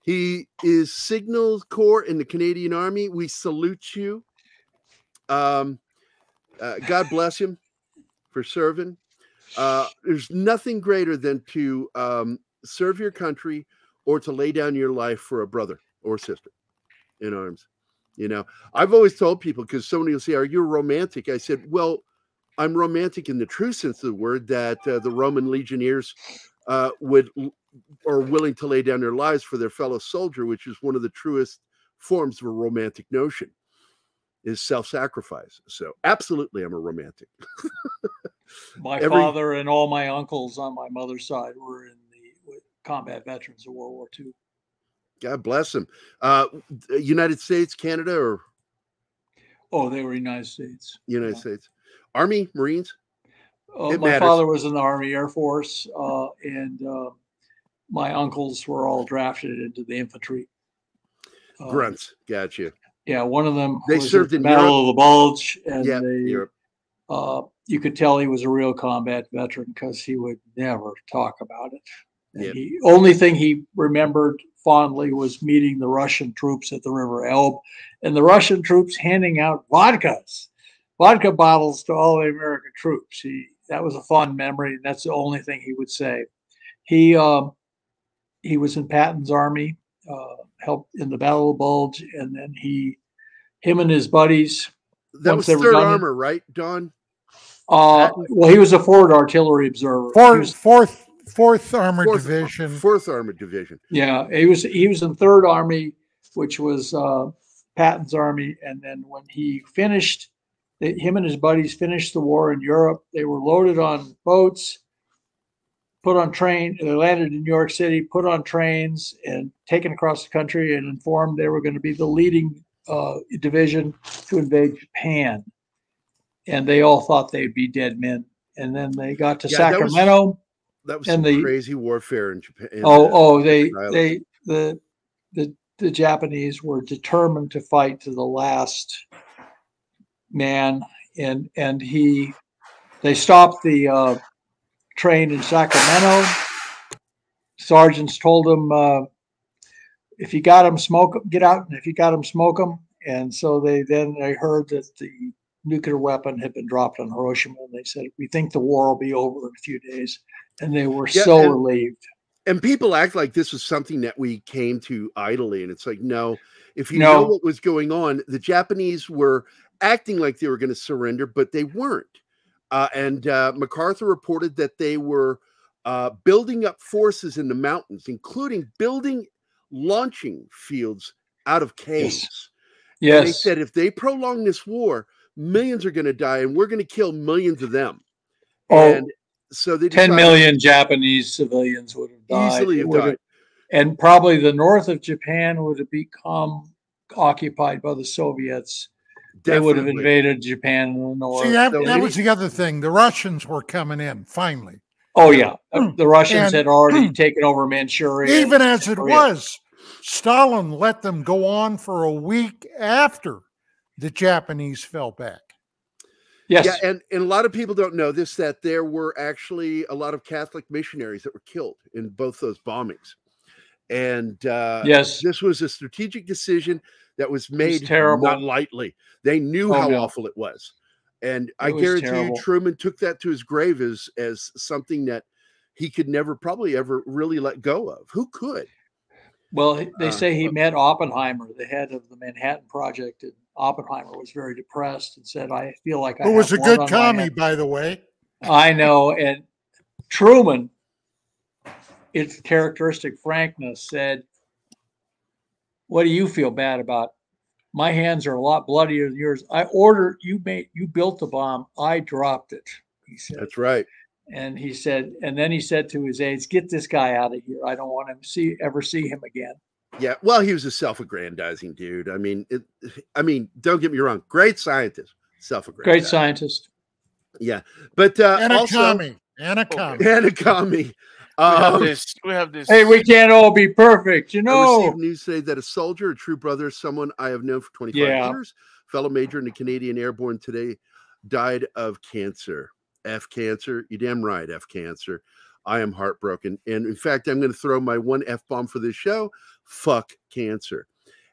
He is Signal Corps in the Canadian Army. We salute you. Um, uh, God bless him for serving. Uh, there's nothing greater than to um, serve your country or to lay down your life for a brother or sister in arms. You know, I've always told people because somebody will say, Are you romantic? I said, Well, I'm romantic in the true sense of the word that uh, the Roman legionnaires uh, would are willing to lay down their lives for their fellow soldier, which is one of the truest forms of a romantic notion is self-sacrifice. So absolutely I'm a romantic. My Every- father and all my uncles on my mother's side were in the combat veterans of World War II. God bless them. Uh, United States, Canada, or Oh, they were United States. United Yeah. States, Army, Marines. Uh, my matters. father was in the Army Air Force, uh, and uh, my uncles were all drafted into the infantry. Uh, Grunts. Got you. Yeah, one of them They served in Battle Europe? of the Bulge, and Yeah, they, Europe. uh, you could tell he was a real combat veteran because he would never talk about it. And Yeah. he only thing he remembered fondly was meeting the Russian troops at the River Elbe, and the Russian troops handing out vodkas, vodka bottles to all the American troops. He that was a fond memory, and that's the only thing he would say. He um, he was in Patton's army, uh, helped in the Battle of Bulge, and then he, him and his buddies. That was they were Third done Armor, right, Don? Uh, well, he was a forward artillery observer. Fourth, was- fourth, fourth armored Fourth, division. Fourth Armored Division. yeah, he was he was in Third Army, which was uh, Patton's army, and then when he finished, they, him and his buddies finished the war in Europe. They were loaded on boats, put on train. They landed in New York City, put on trains, and taken across the country, and informed they were going to be the leading uh, division to invade Japan. And they all thought they'd be dead men. And then they got to Yeah, that was- Sacramento. That was And some the- crazy warfare in Japan. in, Oh, uh, oh, they, they, the, the, the Japanese were determined to fight to the last man, and and he, they stopped the uh, train in Sacramento. Sergeants told him, uh, if you got him, smoke 'em, get out, and if you got him, smoke them. And so they then they heard that the nuclear weapon had been dropped on Hiroshima, and they said, "We think the war will be over in a few days," and they were Yeah, so and- relieved. and people act like this was something that we came to idly and it's like no if you know what was going on the japanese were acting like they were going to surrender but they weren't. Uh, and uh, macarthur reported that they were uh, building up forces in the mountains including building launching fields out of caves. And they said if they prolong this war millions are going to die and we're going to kill millions of them Oh, and so they 10 decided- million Japanese civilians would have died. Easily have would died. And probably the north of Japan would have become occupied by the Soviets. They would have invaded Japan in the north. See, that, So that was the other thing. The Russians were coming in finally. oh, yeah. Uh, The Russians And- had already taken over Manchuria. Even as it Korea. was, Stalin let them go on for a week after the Japanese fell back. Yes. Yeah, and, and a lot of people don't know this that there were actually a lot of Catholic missionaries that were killed in both those bombings. And uh, yes. this was a strategic decision that was made terrible. not lightly. They knew Oh, how no. awful it was. And I was guarantee terrible. you, Truman took that to his grave as, as something that he could never probably ever really let go of. Who could? Well, they Uh, say he met Oppenheimer, the head of the Manhattan Project, and Oppenheimer was very depressed and said, "I feel like I." Who was a good commie, by the way. I know. And Truman, its characteristic frankness, said, What do you feel bad about? My hands are a lot bloodier than yours. I ordered you made you built the bomb. I dropped it. He said. That's right. And he said, and then he said to his aides, Get this guy out of here. I don't want to see ever see him again. Yeah, well, he was a self-aggrandizing dude. I mean, it, I mean, don't get me wrong, great scientist, self-aggrandizing. Great scientist. Yeah, but uh, And a also commie. And a commie. and a commie. We have Um, this. We have this. Hey, we can't all be perfect, you I know. received news today that a soldier, a true brother, someone I have known for 25 Yeah. years, fellow major in the Canadian Airborne today, died of cancer. F cancer. You damn right, F cancer. I am heartbroken. And in fact, I'm going to throw my one F bomb for this show fuck cancer.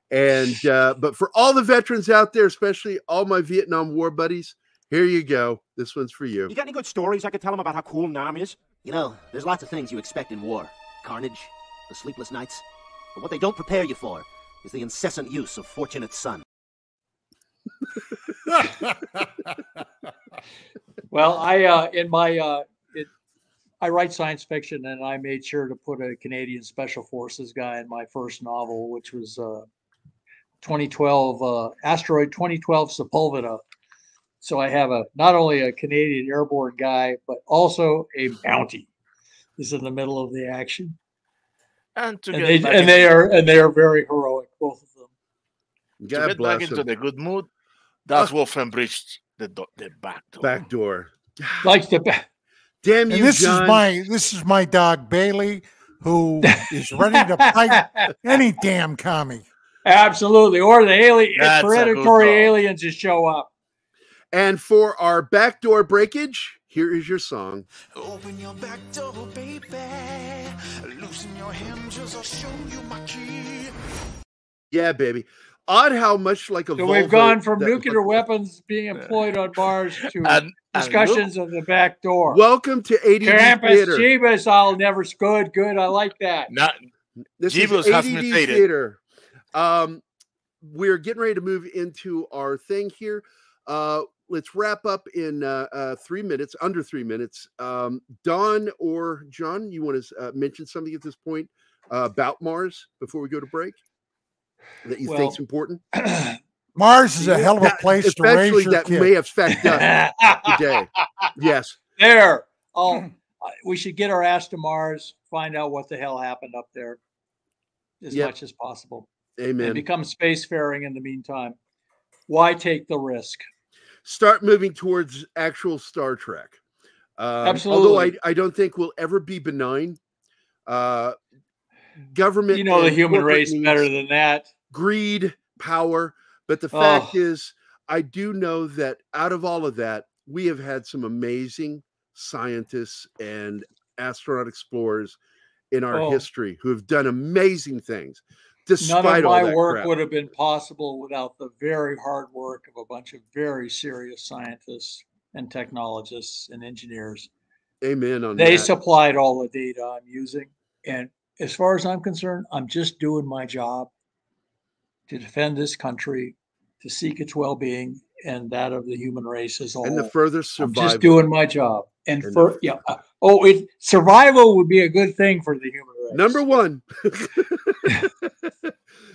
And, uh, but for all the veterans out there, especially all my Vietnam War buddies, here you go. This one's for you. You got any good stories I could tell them about how cool Nam is? You know, there's lots of things you expect in war carnage, the sleepless nights. But what they don't prepare you for is the incessant use of Fortunate Son. Well, I uh, in my uh, it, I write science fiction, and I made sure to put a Canadian Special Forces guy in my first novel, which was uh, 2012 uh, asteroid 2012 Sepulveda. So I have a not only a Canadian airborne guy, but also a bounty is in the middle of the action, And to and get they and they are and they are very heroic, both of them. God to get bless back into the good mood, that's Wolfram breached the do- the back door. Back door. Like the ba- Damn And this John. is my this is my dog Bailey, who is ready to fight any damn commie. absolutely, or the alien That's a good predatory aliens just show up. and for our backdoor breakage, here is your song. Open your back door, baby. Loosen your hinges, I'll show you my key. Yeah, baby. Odd how much like a So we've gone from that- nuclear weapons being employed on Mars to And, and discussions of the back door. Welcome to ADD Campus Theater. Jeebus, I'll never good, good. I like that. not, This Jeebus is has ADD mutated. Theater. Um, we're getting ready to move into our thing here. Uh, let's wrap up in uh, uh, three minutes, under three minutes. Um, Don or John, you want to uh, mention something at this point uh, about Mars before we go to break that you Well, think's important? Mars is a hell of a That- place to raise especially your that kid. may affect us today. Yes. there. Oh, we should get our ass to Mars, find out what the hell happened up there as Yep. much as possible, Amen. and become spacefaring in the meantime. Why take the risk? start moving towards actual Star Trek. Um, Although I, I don't think we'll ever be benign. Uh, government, You know the human race better than that. Greed, power. But the fact Oh. is, I do know that out of all of that, we have had some amazing scientists and astronaut explorers in our Oh. history who have done amazing things. None Despite of all my work crap. would have been possible without the very hard work of a bunch of very serious scientists and technologists and engineers. Amen on They that. supplied all the data I'm using. And as far as I'm concerned, I'm just doing my job to defend this country, to seek its well being and that of the human race as a and the whole. further I'm survival. just doing my job. And And for, yeah. uh, Oh, it, survival would be a good thing for the human race. Number one.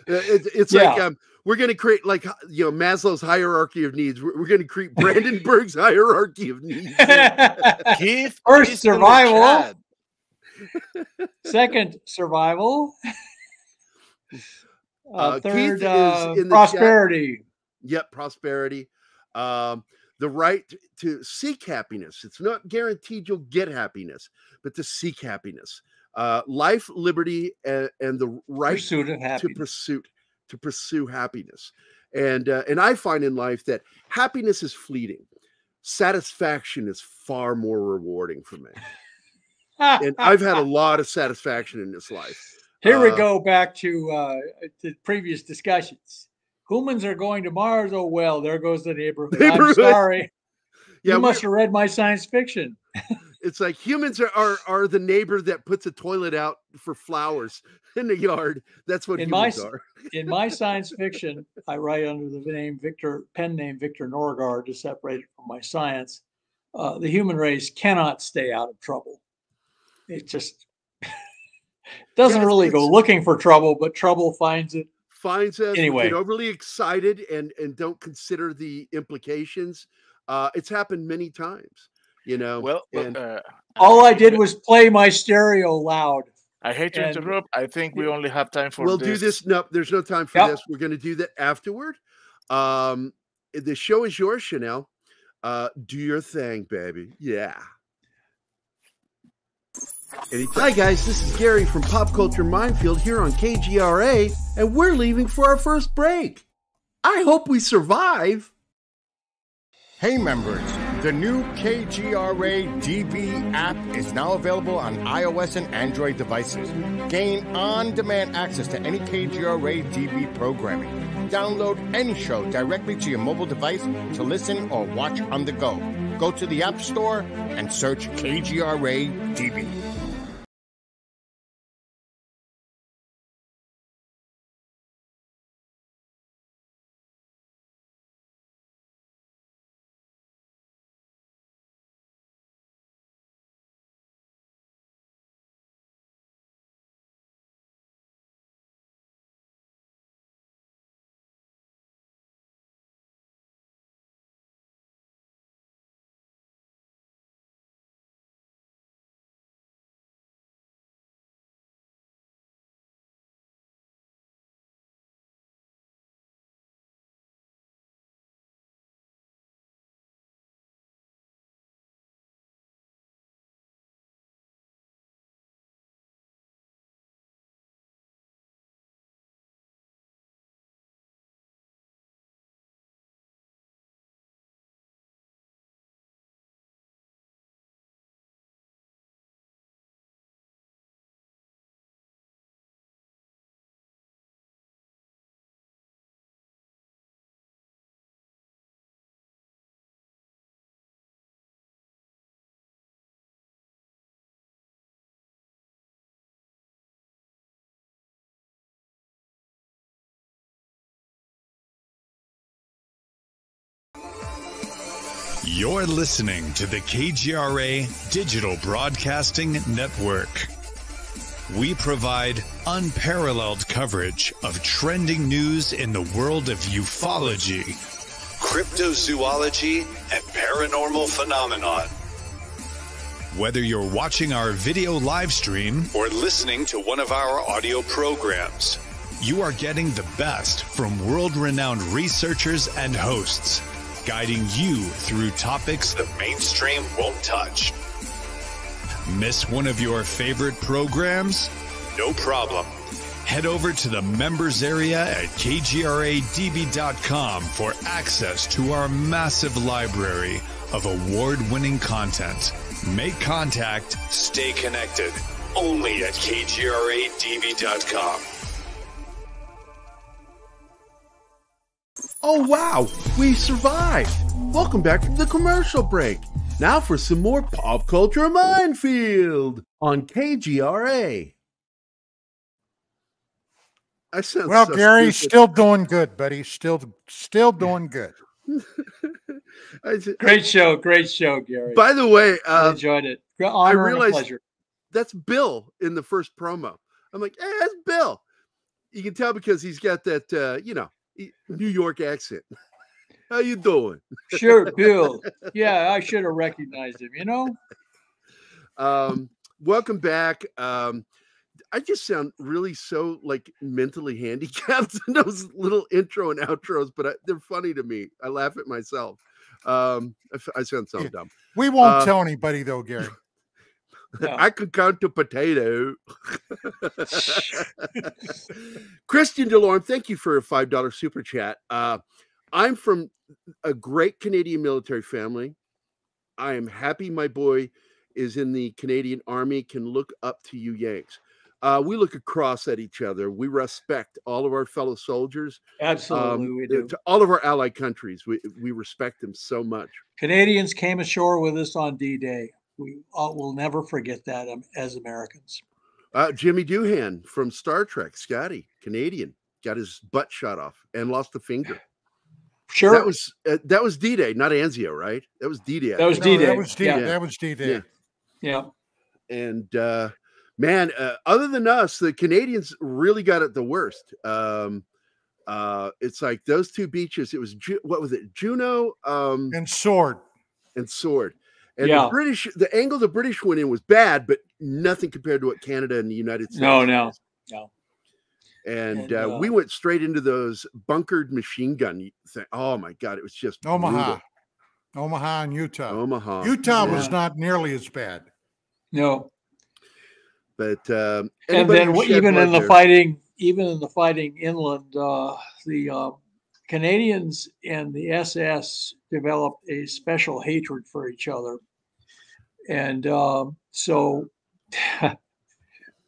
It- it's like um, we're going to create like you know Maslow's hierarchy of needs. We're, we're going to create Brandenburg's hierarchy of needs. Keith, First, he's survival. Second, survival. Uh, Uh, Keith third, is uh, in the chat. prosperity. yep, prosperity. Um, the right to seek happiness. It's not guaranteed you'll get happiness, but to seek happiness. Uh, life, liberty, and, and the right Pursuit to pursuit to pursue happiness and uh, and i find in life that happiness is fleeting satisfaction is far more rewarding for me and i've had a lot of satisfaction in this life Here we uh, go back to uh, to previous discussions. Humans are going to Mars. Oh well, there goes the neighborhood. Neighborhood. I'm sorry. yeah you must have read my science fiction. it's like humans are, are are the neighbor that puts a toilet out for flowers in the yard that's what In my humans s- are In my science fiction, I write under the name Victor, pen name Victor Norgard to separate it from my science. Uh, the human race cannot stay out of trouble. It just doesn't it's- really go looking for trouble, but trouble finds it. finds us we Anyway. get overly excited and and don't consider the implications uh it's happened many times you know Well, well, and uh, All I did was play my stereo loud. I hate to and- interrupt. I think we only have time for we'll this. do this no there's no time for Yep. this we're going to do that afterward um the show is yours chanel uh do your thing baby yeah Hi guys, this is Gary from Pop Culture Minefield here on KGRA, and we're leaving for our first break. I hope we survive. Hey members, The new KGRA DB app is now available on iOS and Android devices. Gain on demand access to any KGRA DB programming. Download any show directly to your mobile device to listen or watch on the go. Go to the App Store and search KGRA DB. You're listening to the KGRA Digital Broadcasting Network. We provide unparalleled coverage of trending news in the world of ufology, cryptozoology, and paranormal phenomenon. Whether you're watching our video live stream or listening to one of our audio programs, you are getting the best from world renowned researchers and hosts guiding you through topics the mainstream won't touch. Miss one of your favorite programs? No problem. Head over to the members area at kgradb.com for access to our massive library of award winning content. Make contact, stay connected, only at kgradb.com. Oh, wow, we survived. Welcome back from the commercial break. Now for some more pop culture minefield on KGRA. I said, Well, so Gary, stupid. still doing good, buddy. Still, still doing good. I ju- Great show, great show, Gary. By the way, I uh, enjoyed it. I Honor and a realized pleasure. that's Bill in the first promo. I'm like, hey, that's Bill. You can tell because he's got that, uh, you know, he- New York accent. How you doing? Sure, Bill. Yeah, I should have recognized him. You know, um, welcome back. Um, I just sound really so like mentally handicapped in those little intro and outros, but I, they're funny to me. I laugh at myself. Um, I, f- I sound so Yeah. dumb. We won't Uh, tell anybody though, Gary. I could count a potato. Christian DeLorme, thank you for a five dollar super chat. Uh, I'm from a great Canadian military family. I am happy my boy is in the Canadian Army. Can look up to you Yanks. Uh, we look across at each other. We respect all of our fellow soldiers. absolutely, um, we uh, do. To all of our allied countries, we we respect them so much. Canadians came ashore with us on D-Day. We uh, will never forget that um, as Americans. Uh, Jimmy Doohan from Star Trek, Scotty, Canadian, got his butt shot off and lost a finger. Sure, That was uh, that was D Day, not Anzio, right? That was D Day. That was D-Day. That was D. Yeah. That was D Day. yeah. And uh, man, uh, other than us, the Canadians really got it the worst. Um, uh, it's like those two beaches. It was Ju- what was it, Juno um, And sword. and Sword. And Yeah. the British, the angle the British went in was bad, but nothing compared to what Canada and the United States. No, no, no. And, And, uh, uh, we went straight into those bunkered machine gun thing. Oh my god, it was just Omaha. brutal. Omaha and Utah. Omaha. Utah was not nearly as bad. No. But um, And then who w- shed even blood in the fighting, even in the fighting inland, uh, the uh, Canadians and the SS developed a special hatred for each other, and um, so.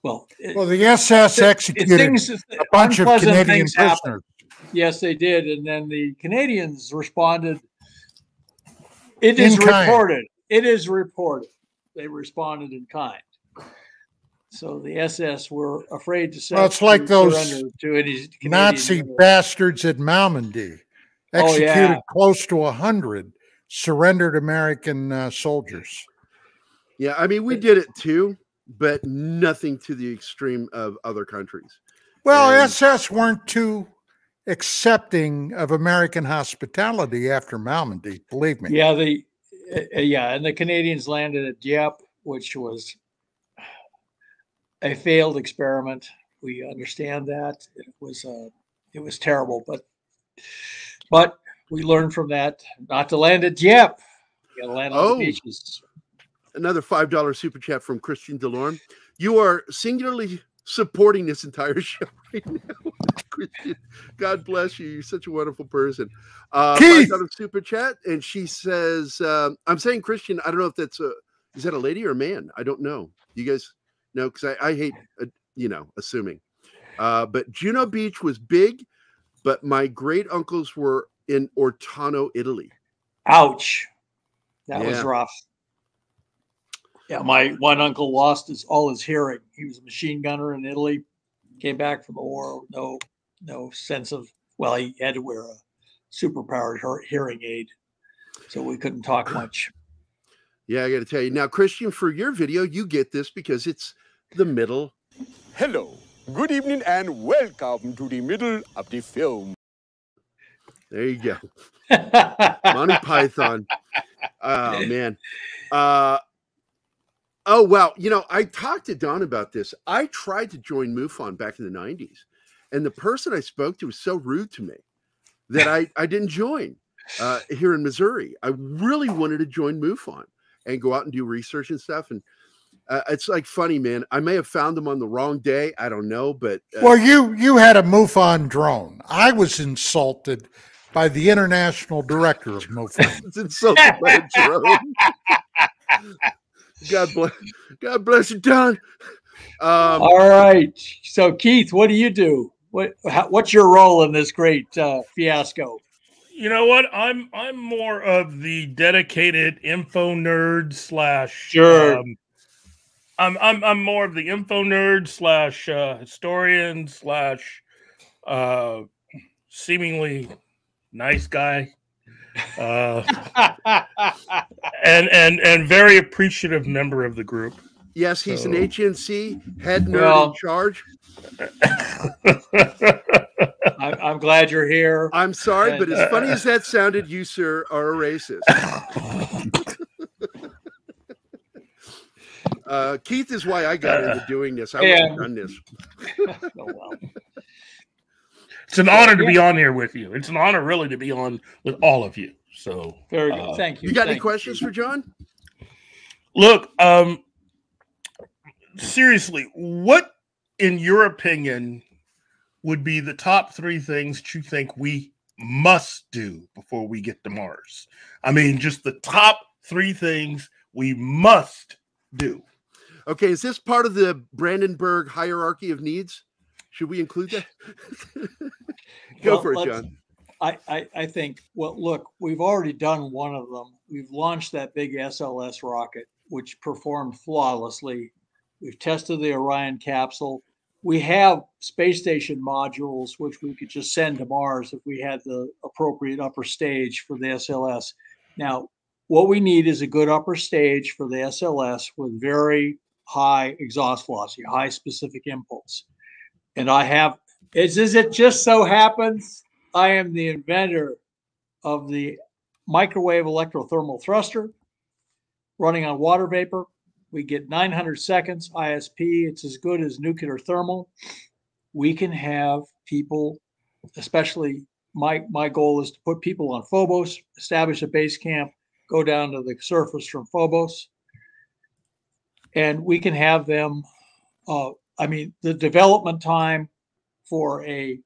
Well, it- Well, the SS executed things- a bunch of Canadian things happened. prisoners. Yes, they did, and then the Canadians responded. It is reported. It is reported. They responded in kind. So the SS were afraid to send. Well, it's like those surrender to any Nazi general. bastards at Malmedy, Oh, executed yeah. close to a hundred surrendered American uh, soldiers. Yeah, I mean we did it too, but nothing to the extreme of other countries. Well, And- SS weren't too accepting of American hospitality after Malmedy. Believe me. Yeah, the uh, yeah, and the Canadians landed at Dieppe, which was a failed experiment. We understand that it was uh, it was terrible, but but we learned from that not to land at Dieppe. You got to land on Oh. the beaches. Another five dollar super chat from Christian Delorme. You are singularly supporting this entire show right now, Christian. God bless you. You're such a wonderful person. Uh, Keith! $5 super chat, and she says, um, "I'm saying Christian. I don't know if that's a is that a lady or a man. I don't know. You guys know because I, I hate uh, you know assuming. Uh, but Juno Beach was big, but my great uncles were in Ortona, Italy. Ouch, that was rough. Yeah, my one uncle lost his all his hearing. He was a machine gunner in Italy. Came back from the war, no no sense of well, he had to wear a superpowered hear- hearing aid, so we couldn't talk much. Yeah, I got to tell you now, Christian. For your video, you get this because it's the middle. Hello, good evening, and welcome to the middle of the film. There you go. Monty Python. Oh man. Uh oh wow. You know, I talked to Don about this. I tried to join MUFON back in the 90s, and the person I spoke to was so rude to me that I, I didn't join uh here in Missouri. I really wanted to join MUFON and go out and do research and stuff. And uh, it's like funny, man. I may have found them on the wrong day. I don't know, but uh, Well, you you had a MUFON drone. I was insulted by the international director of MUFON. it's insulted by a drone. God bless, God bless you, Don. Um, All right. So Keith, what do you do? What how, what's your role in this great uh, fiasco? You know what? I'm I'm more of the dedicated info nerd slash. Sure. Um, I'm I'm I'm more of the info nerd slash uh, historian slash uh, seemingly nice guy, uh, and and and very appreciative member of the group. yes, he's an So- HNC head nerd Well- in charge. I, I'm glad you're here. I'm sorry, but And- as funny as that sounded, you sir are a racist. uh, Keith is why I got into doing this. I would have done this. Oh, well. It's an honor to be on here with you. It's an honor, really, to be on with all of you. So Very good. uh, Thank you. You got any Thank questions for John? Look, um, seriously, what, in your opinion, would be the top three things that you think we must do before we get to Mars? I mean, just the top three things we must do. Okay, is this part of the Brandenburg hierarchy of needs? Should we include that? Go Well, for it, John. I, I, I think, well, look, we've already done one of them. We've launched that big SLS rocket, which performed flawlessly. We've tested the Orion capsule. We have space station modules, which we could just send to Mars if we had the appropriate upper stage for the SLS. Now, what we need is a good upper stage for the SLS with very high exhaust velocity, high specific impulse. And I have, it's as it just so happens, I am the inventor of the microwave electrothermal thruster running on water vapor. We get 900 seconds ISP. It's as good as nuclear thermal. We can have people, especially my my goal is to put people on Phobos, establish a base camp, go down to the surface from Phobos, and we can have them. Uh, I mean, the development time for a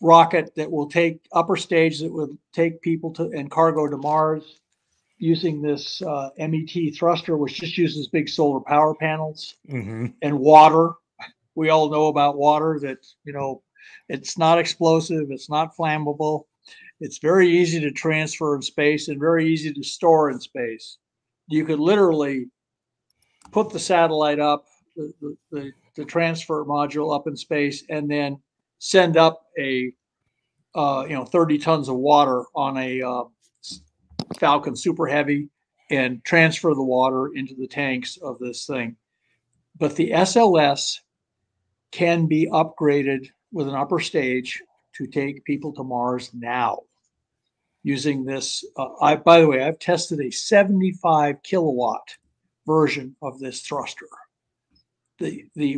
rocket that will take upper stage that will take people to and cargo to Mars using this uh, MET thruster, which just uses big solar power panels Mm-hmm. and water. We all know about water that, you know, it's not explosive, it's not flammable. It's very easy to transfer in space and very easy to store in space. You could literally put the satellite up, the, the, the, transfer module up in space, and then send up a, uh, you know, 30 tons of water on a uh, Falcon Super Heavy and transfer the water into the tanks of this thing. But the SLS can be upgraded with an upper stage to take people to Mars now using this. Uh, I, by the way, I've tested a 75 kilowatt version of this thruster. The the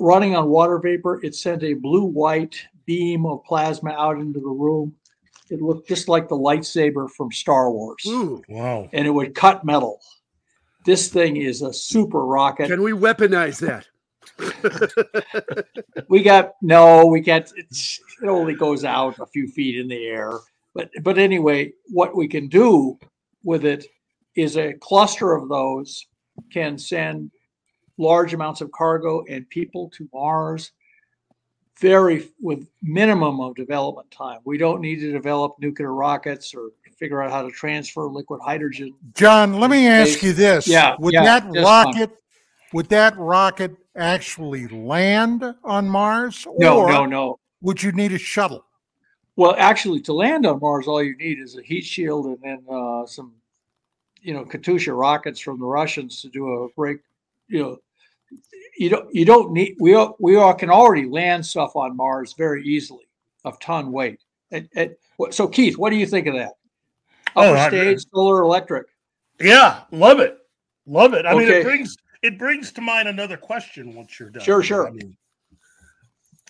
running on water vapor, it sent a blue white beam of plasma out into the room. It looked just like the lightsaber from Star Wars, Wow. and it would cut metal. This thing is a super rocket. Can we weaponize that? we got no, we it's, it only goes out a few feet in the air. But but anyway, what we can do with it is a cluster of those can send large amounts of cargo and people to Mars very with minimum of development time. We don't need to develop nuclear rockets or figure out how to transfer liquid hydrogen. John, let me ask you this. Yeah, Would yeah, that just fine. rocket would that rocket actually land on Mars? No, no, no. Would you need a shuttle? Well, actually, to land on Mars, all you need is a heat shield and then uh, some, you know, Katyusha rockets from the Russians to do a break. You know, you don't you don't need we all, we all can already land stuff on Mars very easily of ton weight. And, and so, Keith, what do you think of that? Oh, Upper I- stage, solar electric. Yeah, love it, love it. I mean, it brings it brings to mind another question once you're done. Sure, sure. I mean,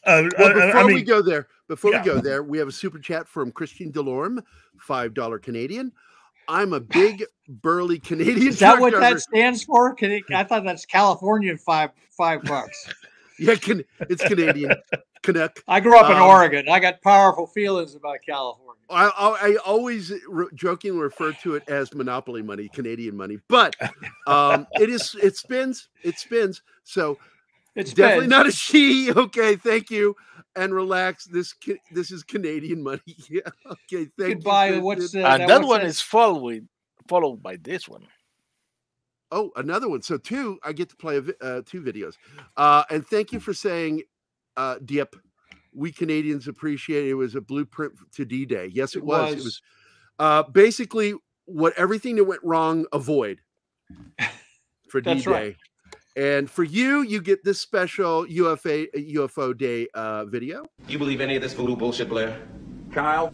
uh, Well, uh, before I we go there, before yeah. we go there, we have a super chat from Christine Delorme, five dollar Canadian. I'm a big burly Canadian. Is that what driver. that stands for? I thought that's Californian five five bucks. Yeah, can, it's Canadian. Canuck. I grew up in Um, Oregon. I got powerful feelings about California. I, I, I always re- jokingly refer to it as monopoly money, Canadian money, but um, it is it spins, it spins. So It's definitely not a she. Okay, thank you, and relax. This this is Canadian money. Yeah. Okay, thank Goodbye. you. What's Kristen. uh, and that- that one that- is followed followed by this one. Oh, another one. So two, I get to play a vi- uh, two videos. Uh, and thank you for saying, uh, Dieppe. We Canadians appreciate it. It was a blueprint to D-Day. Yes, it, It was. It was. was uh, basically what everything that went wrong avoid for D-Day. right. And for you, you get this special UFA UFO Day uh, video. You believe any of this voodoo bullshit, Blair? Child?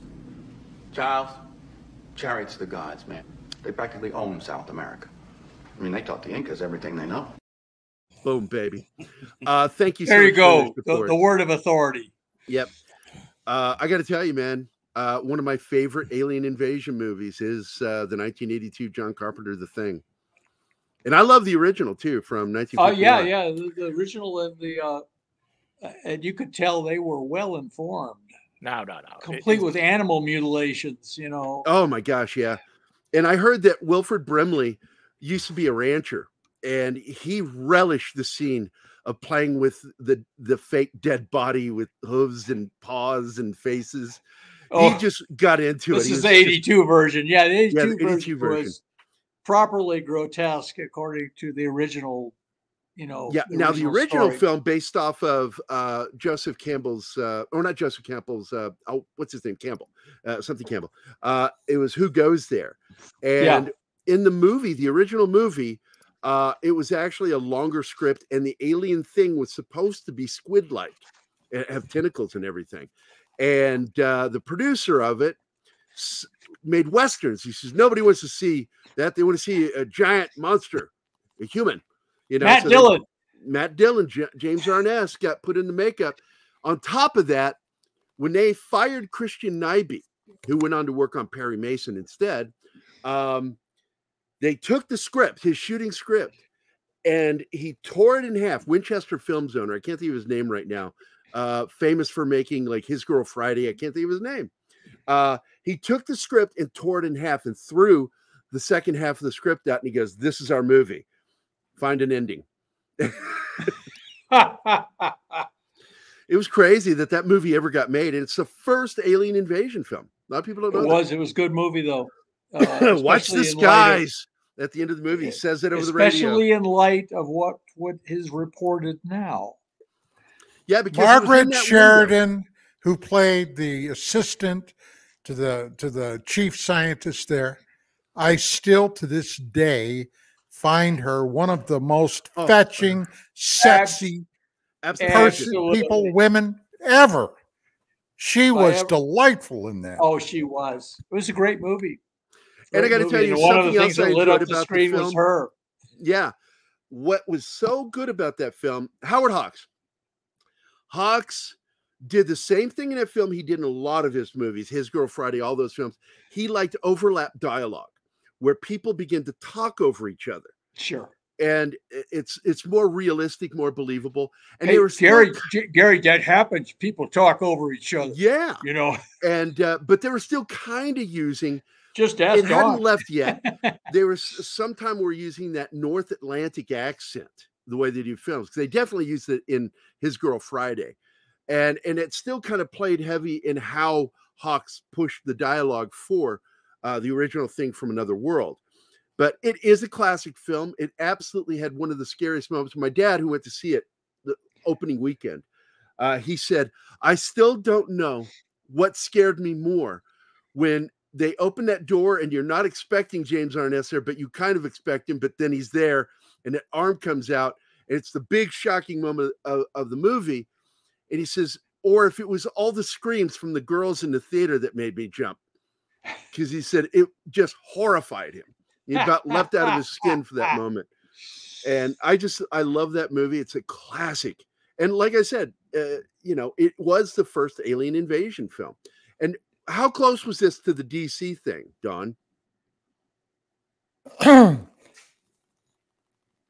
Child? Chariots of the gods, man. They practically own South America. I mean, they taught the Incas everything they know. Boom, baby. Uh, thank you. so There you go. The, the word of authority. Yep. Uh, I got to tell you, man, uh, one of my favorite alien invasion movies is uh, the 1982 John Carpenter The Thing. And I love the original too from Oh 1951. yeah, yeah. The, the original and the uh, and you could tell they were well informed, No, no, no. Complete it's- with animal mutilations. You know. Oh my gosh, yeah. And I heard that Wilford Brimley used to be a rancher and he relished the scene of playing with the the fake dead body with hooves and paws and faces. Oh, he just got into it. This is was the just- 82 version. Yeah, the 82, Yeah, the 82 version, version. was properly grotesque according to the original. You know. yeah now the original story. film based off of uh joseph campbell's uh or not joseph campbell's uh oh what's his name campbell uh something campbell uh it was who goes there Yeah. and in the movie the original movie uh it was actually a longer script and the alien thing was supposed to be squid like have tentacles and everything and uh the producer of it made westerns he says nobody wants to see that they want to see a giant monster a human you know Matt so they- Dillon. Matt Dillon, J- James Arness got put in the makeup. On top of that, when they fired Christian Nyby, who went on to work on Perry Mason instead, um, they took the script, his shooting script, and he tore it in half. Winchester Films owner, I can't think of his name right now. uh, famous for making like His Girl Friday. I can't think of his name. Uh, he took the script and tore it in half and threw the second half of the script out, and he goes, "This is our movie. Find an ending." it was crazy that that movie ever got made, and it's the first alien invasion film. A lot of people don't know. It that. was. It was a good movie though. Uh, Watch the especially in light of- skies at the end of the movie. He says it over the radio. especially in light of what what is reported now. Yeah, because it was in Margaret that window. Sheridan, who played the assistant to the to the chief scientist there, I still to this day find her one of the most Oh, fetching, sexy Absolutely. person, people, women ever. She By was ever- delightful in that. Oh, she was. It was a great movie. And I got to tell you, and one of something the else things I that lit enjoyed up the about screen the was film. her. Yeah. What was so good about that film, Howard Hawks. Hawks did the same thing in that film he did in a lot of his movies, His Girl Friday, all those films. He liked overlap dialogue where people begin to talk over each other. Sure. And it's it's more realistic, more believable. And hey, they were Gary, G- Gary, that happens. People talk over each other. Yeah. You know, and uh, but they were still kind of using just ask it hadn't left yet. there was sometime we're using that North Atlantic accent the way they do films they definitely used it in His Girl Friday, and and it still kind of played heavy in how Hawks pushed the dialogue for uh, the original thing from Another World. But it is a classic film. It absolutely had one of the scariest moments. My dad, who went to see it the opening weekend, uh, he said, "I still don't know what scared me more when they open that door and you're not expecting James Arness there, but you kind of expect him, but then he's there and that arm comes out. And it's the big shocking moment of, of the movie. And he says, or if it was all the screams from the girls in the theater that made me jump. Because he said it just horrified him. He got left out of his skin for that moment. And I just, I love that movie. It's a classic. And like I said, uh, you know, it was the first alien invasion film. And how close was this to the DC thing, Don?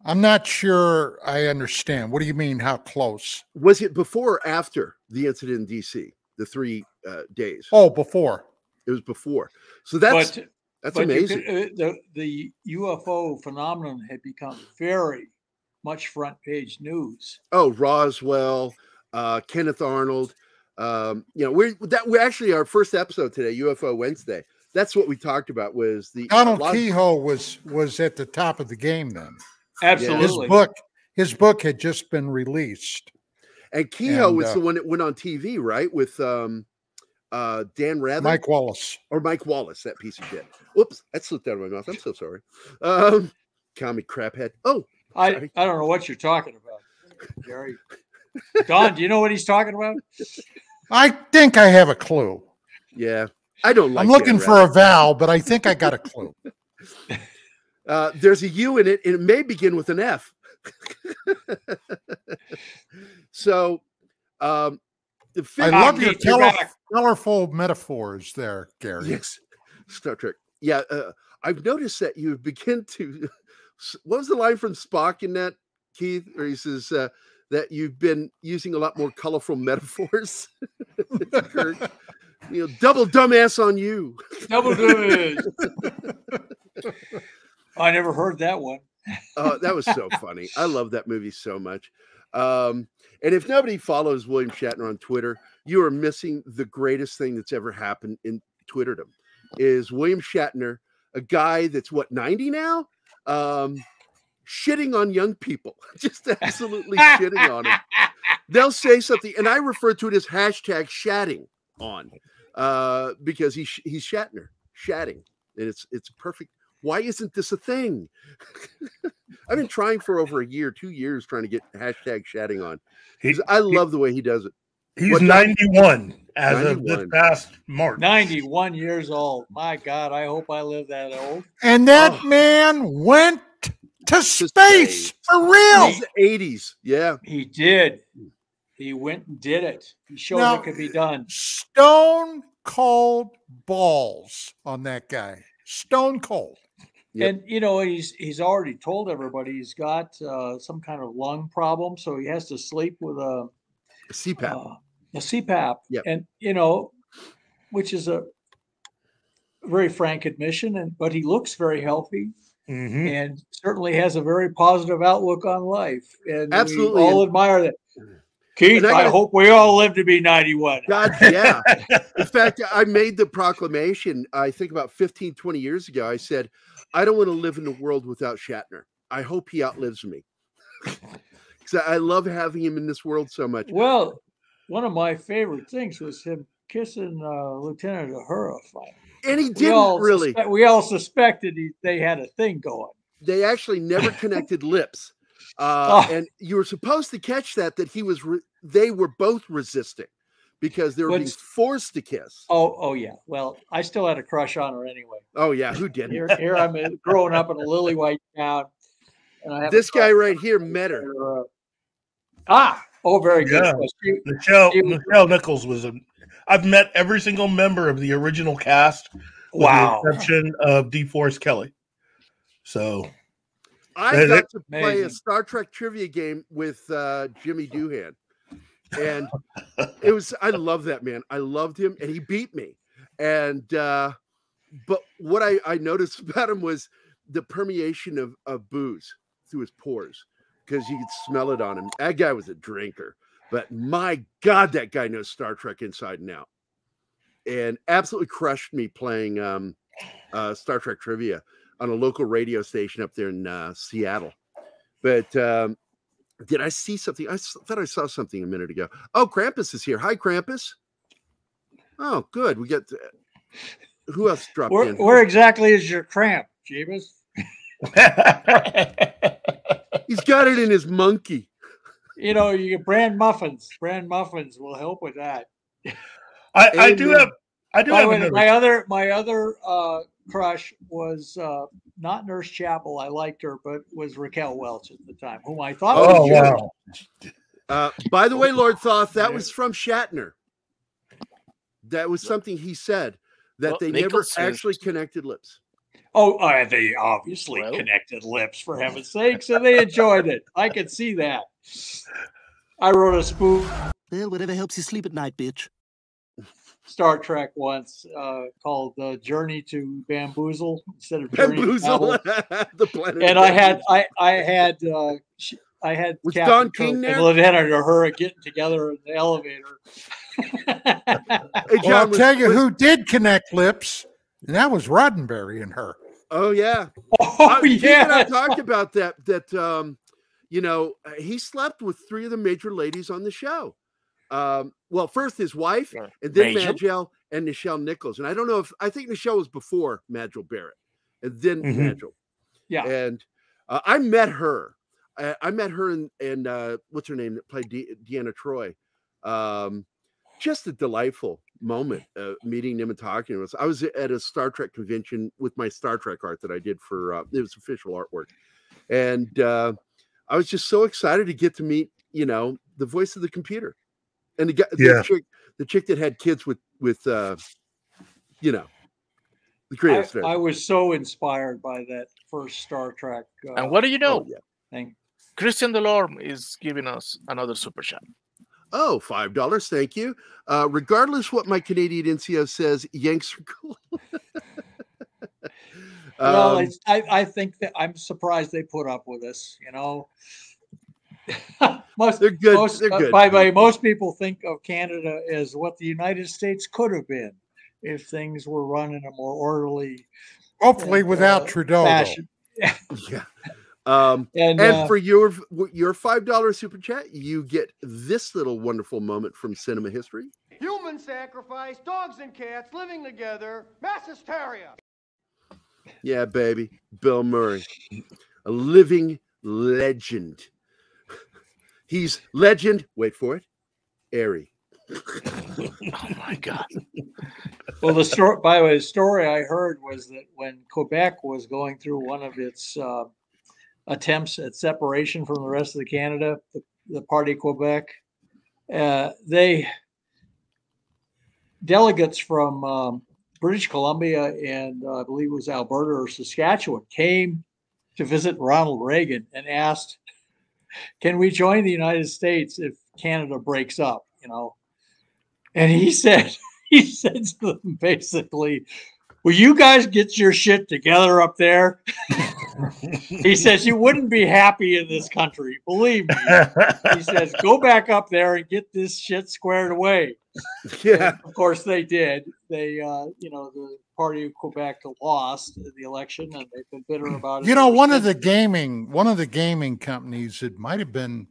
I'm not sure I understand. What do you mean? How close? Was it before or after the incident in DC? The three uh, days. Oh, before. It was before. So that's But- that's but amazing. could- uh, the the UFO phenomenon had become very much front page news. oh, Roswell, uh, Kenneth Arnold. Um, you know, we're that we're actually our first episode today, UFO Wednesday. That's what we talked about was the Donald a Keyhoe was was at the top of the game then. Absolutely. His book his book had just been released. and Keyhoe and, was uh, the one that went on TV, right? With um uh Dan Rather. Mike Wallace. or Mike Wallace, that piece of shit. Whoops, that slipped out of my mouth. I'm so sorry. Um, comic crap head. Oh, I, sorry. I don't know what you're talking about, Gary. Don, do you know what he's talking about? I think I have a clue. yeah. I don't like. I'm Dan looking for Rather. a vowel, but I think I got a clue. Uh, there's a U in it, and it may begin with an F. so, um, the I love your Keith, you're tele- back. colorful metaphors there, Gary. Yes, Star Trek. Yeah, uh, I've noticed that you begin to. What was the line from Spock in that, Keith? Where he says uh, that you've been using a lot more colorful metaphors. Kirk. you know, double dumbass on you. Double good. I never heard that one. Oh, that was so funny. I love that movie so much. Um, and if nobody follows William Shatner on Twitter, you are missing the greatest thing that's ever happened in Twitterdom. Is William Shatner, a guy that's what 90 now, um, shitting on young people, just absolutely shitting on them. They'll say something, and I refer to it as hashtag shatting on, uh, because he's he's Shatner, shatting, and it's it's perfect. Why isn't this a thing? I've been trying for over a year, two years, trying to get hashtag shatting on. 'Cause I love the way he does it. He's What- 91 as of this past March. 91 years old. My God, I hope I live that old. And that Oh. man went to space space. for real. It's the 80s. Yeah. He did. He went and did it. He showed Now- what could be done. Stone cold balls on that guy. Stone cold. Yep. And you know, he's he's already told everybody he's got uh, some kind of lung problem, so he has to sleep with a CPAP. uh, a CPAP, Yep. and you know, which is a very frank admission, and but he looks very healthy Mhm. and certainly has a very positive outlook on life, and Absolutely, all admire that. Keith, I I, gotta- hope we all live to be ninety-one. God, yeah. In fact, I made the proclamation, I think about 15, 20 years ago. I said, I don't want to live in a world without Shatner. I hope he outlives me. Because I love having him in this world so much. Well, one of my favorite things was him kissing uh, Lieutenant Uhura. And he didn't all really. suspe- we all suspected he, they had a thing going. They actually never connected lips. Uh, Oh. And you were supposed to catch that, that he was, re- they were both resisting because they were being forced to kiss. Oh, oh yeah. Well, I still had a crush on her anyway. Oh, yeah. Who didn't? Here, here I'm in- growing up in a lily white town, and I have this guy right here met her. her, uh, ah, oh, very good. Yeah. Well, she- Michelle she was- Nichelle Nichols was a. I've met every single member of the original cast, with Wow. the exception of DeForest Kelley. So I They- they- got to play a Star Trek trivia game with uh, Jimmy Doohan, and it was I love that man. I loved him, and he beat me. And uh, but what I, I noticed about him was the permeation of, of booze through his pores because you could smell it on him. That guy was a drinker, but my God, that guy knows Star Trek inside and out, and absolutely crushed me playing um, uh, Star Trek trivia on a local radio station up there in uh, Seattle. But um, did I see something? I thought I saw something a minute ago. Oh, Krampus is here. Hi, Krampus. Oh, good. We got who else dropped where, in? where exactly is your cramp, Jeebus? He's got it in his monkey. You know, you get brand muffins. Brand muffins will help with that. I, I do have I do By have way, another. my other my other uh, crush was uh, not Nurse Chapel. I liked her, but was Raquel Welch at the time, whom I thought Oh was yours. wow! Uh, by the way, Lord Thoth, that was from Shatner. That was something he said that Well, they never Nichols actually connected lips. Oh, uh, they obviously Well. connected lips for heaven's sake, so they enjoyed it. I could see that. I wrote a spoof Well, whatever helps you sleep at night, bitch. Star Trek once uh, called uh, "Journey to Bamboozle" instead of Journey Bamboozle, Babel. the planet. and I had Bamboozle. I I had uh, sh- I had Was Captain Don Kirk King and there? Lieutenant Uhura getting together in the elevator. Hey, Well, I'll was- tell you was- who did connect lips, and that was Roddenberry and her. Oh yeah. Oh Uh, Keith and I talked about that. That um, you know, uh, he slept with three of the major ladies on the show. Um, well, first his wife, Yeah. and then Major? Majel and Nichelle Nichols. And I don't know if I think Nichelle was before Majel Barrett, and then Mhm. Majel. yeah. And uh, I met her. I, I met her and and uh, what's her name that played De- Deanna Troi. Um, just a delightful moment uh, meeting them and talking to us. I was at a Star Trek convention with my Star Trek art that I did for uh, it was official artwork, and uh, I was just so excited to get to meet you know the voice of the computer, and the guy, the Yeah. chick, the chick that had kids with with uh, you know the I, creative I was so inspired by that first Star Trek. Uh, And what do you know? Oh, yeah. thing. Christian Delorme is giving us another super chat. Oh, five dollars. Thank you. Uh, regardless what my Canadian NCO says, Yanks are cool. well, Um, it's, I, I think that I'm surprised they put up with us. You know, most They're good. Most, They're uh, by the way, people. most people think of Canada as what the United States could have been if things were run in a more orderly Hopefully, and, without uh, Trudeau. though. fashion. yeah. Um, And, and uh, for your your five dollar super chat, you get this little wonderful moment from cinema history. Human sacrifice, dogs and cats living together, mass hysteria. Yeah, baby, Bill Murray, a living legend. He's legend. Wait for it, airy. Oh my god. Well, the story, by the way, the story I heard was that when Quebec was going through one of its uh, attempts at separation from the rest of the Canada, the, the Party Quebec, uh, they delegates from um, British Columbia and uh, I believe it was Alberta or Saskatchewan came to visit Ronald Reagan and asked, "Can we join the United States if Canada breaks up, you know. And he said, he said to them basically, Will you guys get your shit together up there? he says, You wouldn't be happy in this country. Believe me. He says, Go back up there and get this shit squared away. Yeah. And of course, they did. They, uh, you know, the party of Quebec lost the election and they've been bitter about it. You know, one of the gaming, one of the gaming companies, it might have been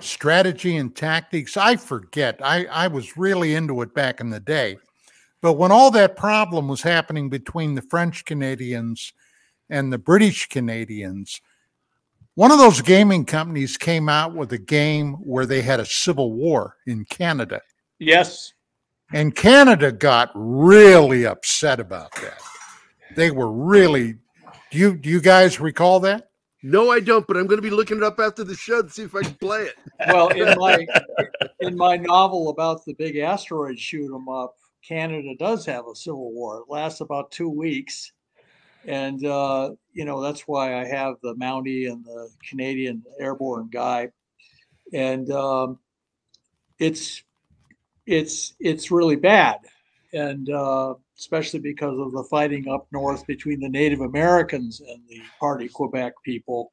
strategy and tactics. I forget. I, I was really into it back in the day. But when all that problem was happening between the French Canadians and the British Canadians, one of those gaming companies came out with a game where they had a civil war in Canada. Yes. And Canada got really upset about that. They were really do you do you guys recall that? No, I don't, but I'm going to be looking it up after the show to see if I can play it. well, in my in my novel about the big asteroid shoot 'em up, Canada does have a civil war. It lasts about two weeks, and uh, you know that's why I have the Mountie and the Canadian airborne guy, and um, it's it's it's really bad, and uh, especially because of the fighting up north between the Native Americans and the Party Quebec people,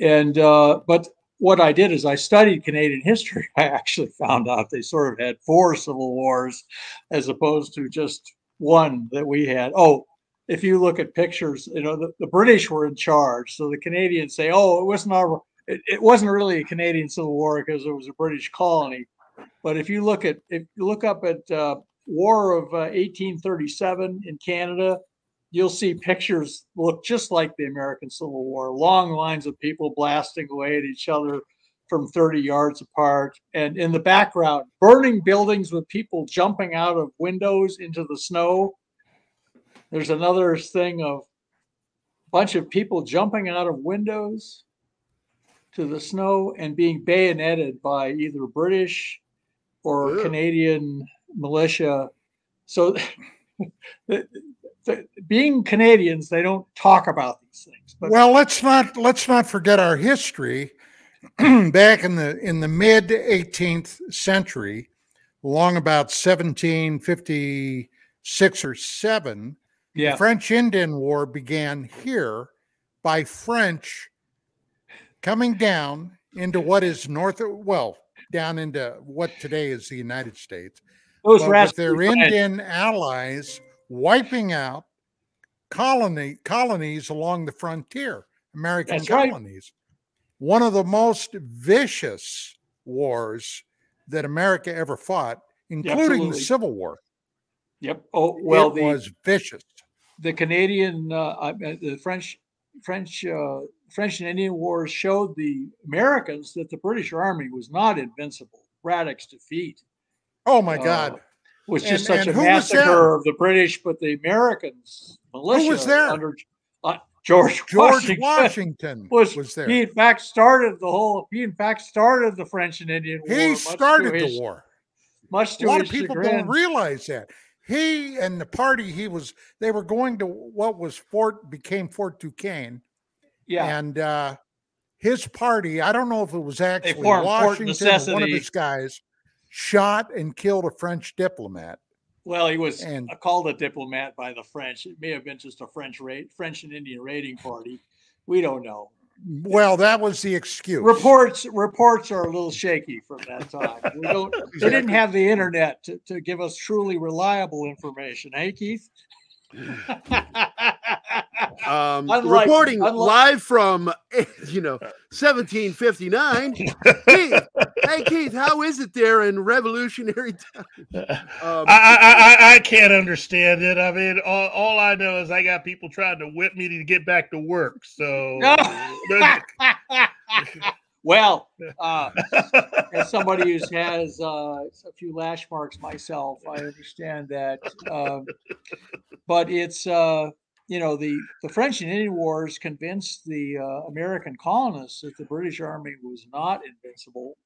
and uh, but what I did is I studied Canadian history. I actually found out they sort of had four civil wars as opposed to just one that we had. Oh, if you look at pictures, you know, the, the British were in charge. So the Canadians say, oh, it wasn't our, it, it wasn't really a Canadian civil war because it was a British colony. But if you look at, if you look up at uh, War of uh, 1837 in Canada, you'll see pictures look just like the American Civil War long lines of people blasting away at each other from 30 yards apart. And in the background, burning buildings with people jumping out of windows into the snow. There's another thing of a bunch of people jumping out of windows to the snow and being bayoneted by either British or Canadian militia. So the, the, being Canadians, they don't talk about these things. But Well, let's not let's not forget our history. Back in the in the mid 18th century, along about 1756 or 7, Yeah. the French Indian War began here by French coming down into what is north well, down into what today is the United States. Those but their. Indian allies wiping out colony colonies along the frontier, American That's right. colonies. One of the most vicious wars that America ever fought, including the Civil War. Yep. Oh well, it the, was vicious. the Canadian, uh, uh, the French, French, uh, French and Indian Wars showed the Americans that the British Army was not invincible. Braddock's defeat Oh my uh, God! was just And- such and a who massacre of the British, but the Americans militia was there? under uh, George George Washington, Washington was, was there. He in fact started the whole. He in fact started the French and Indian War. He started the war. Much to A lot his of people chagrin. don't realize that. He and the party he was they were going to what was Fort became Fort Duquesne. Yeah. And uh his party, I don't know if it was actually Washington one of his guys, shot and killed a French diplomat. Well, he was And- called a diplomat by the French. It may have been just a French rate, French and Indian raiding party. We don't know. Well, that was the excuse. Reports reports are a little shaky from that time. We don't. They didn't have the internet to, to give us truly reliable information. Hey, Keith. Um, Unlike- reporting unlike- live from, you know, 1759. Keith, hey Keith, how is it there in revolutionary time? Um, I, I, I, I can't understand it. I mean, all, all I know is I got people trying to whip me to get back to work. So, well, uh, as somebody who has uh, a few lash marks myself, I understand that. Um, but it's uh, you know the the French and Indian Wars convinced the uh, American colonists that the British Army was not invincible,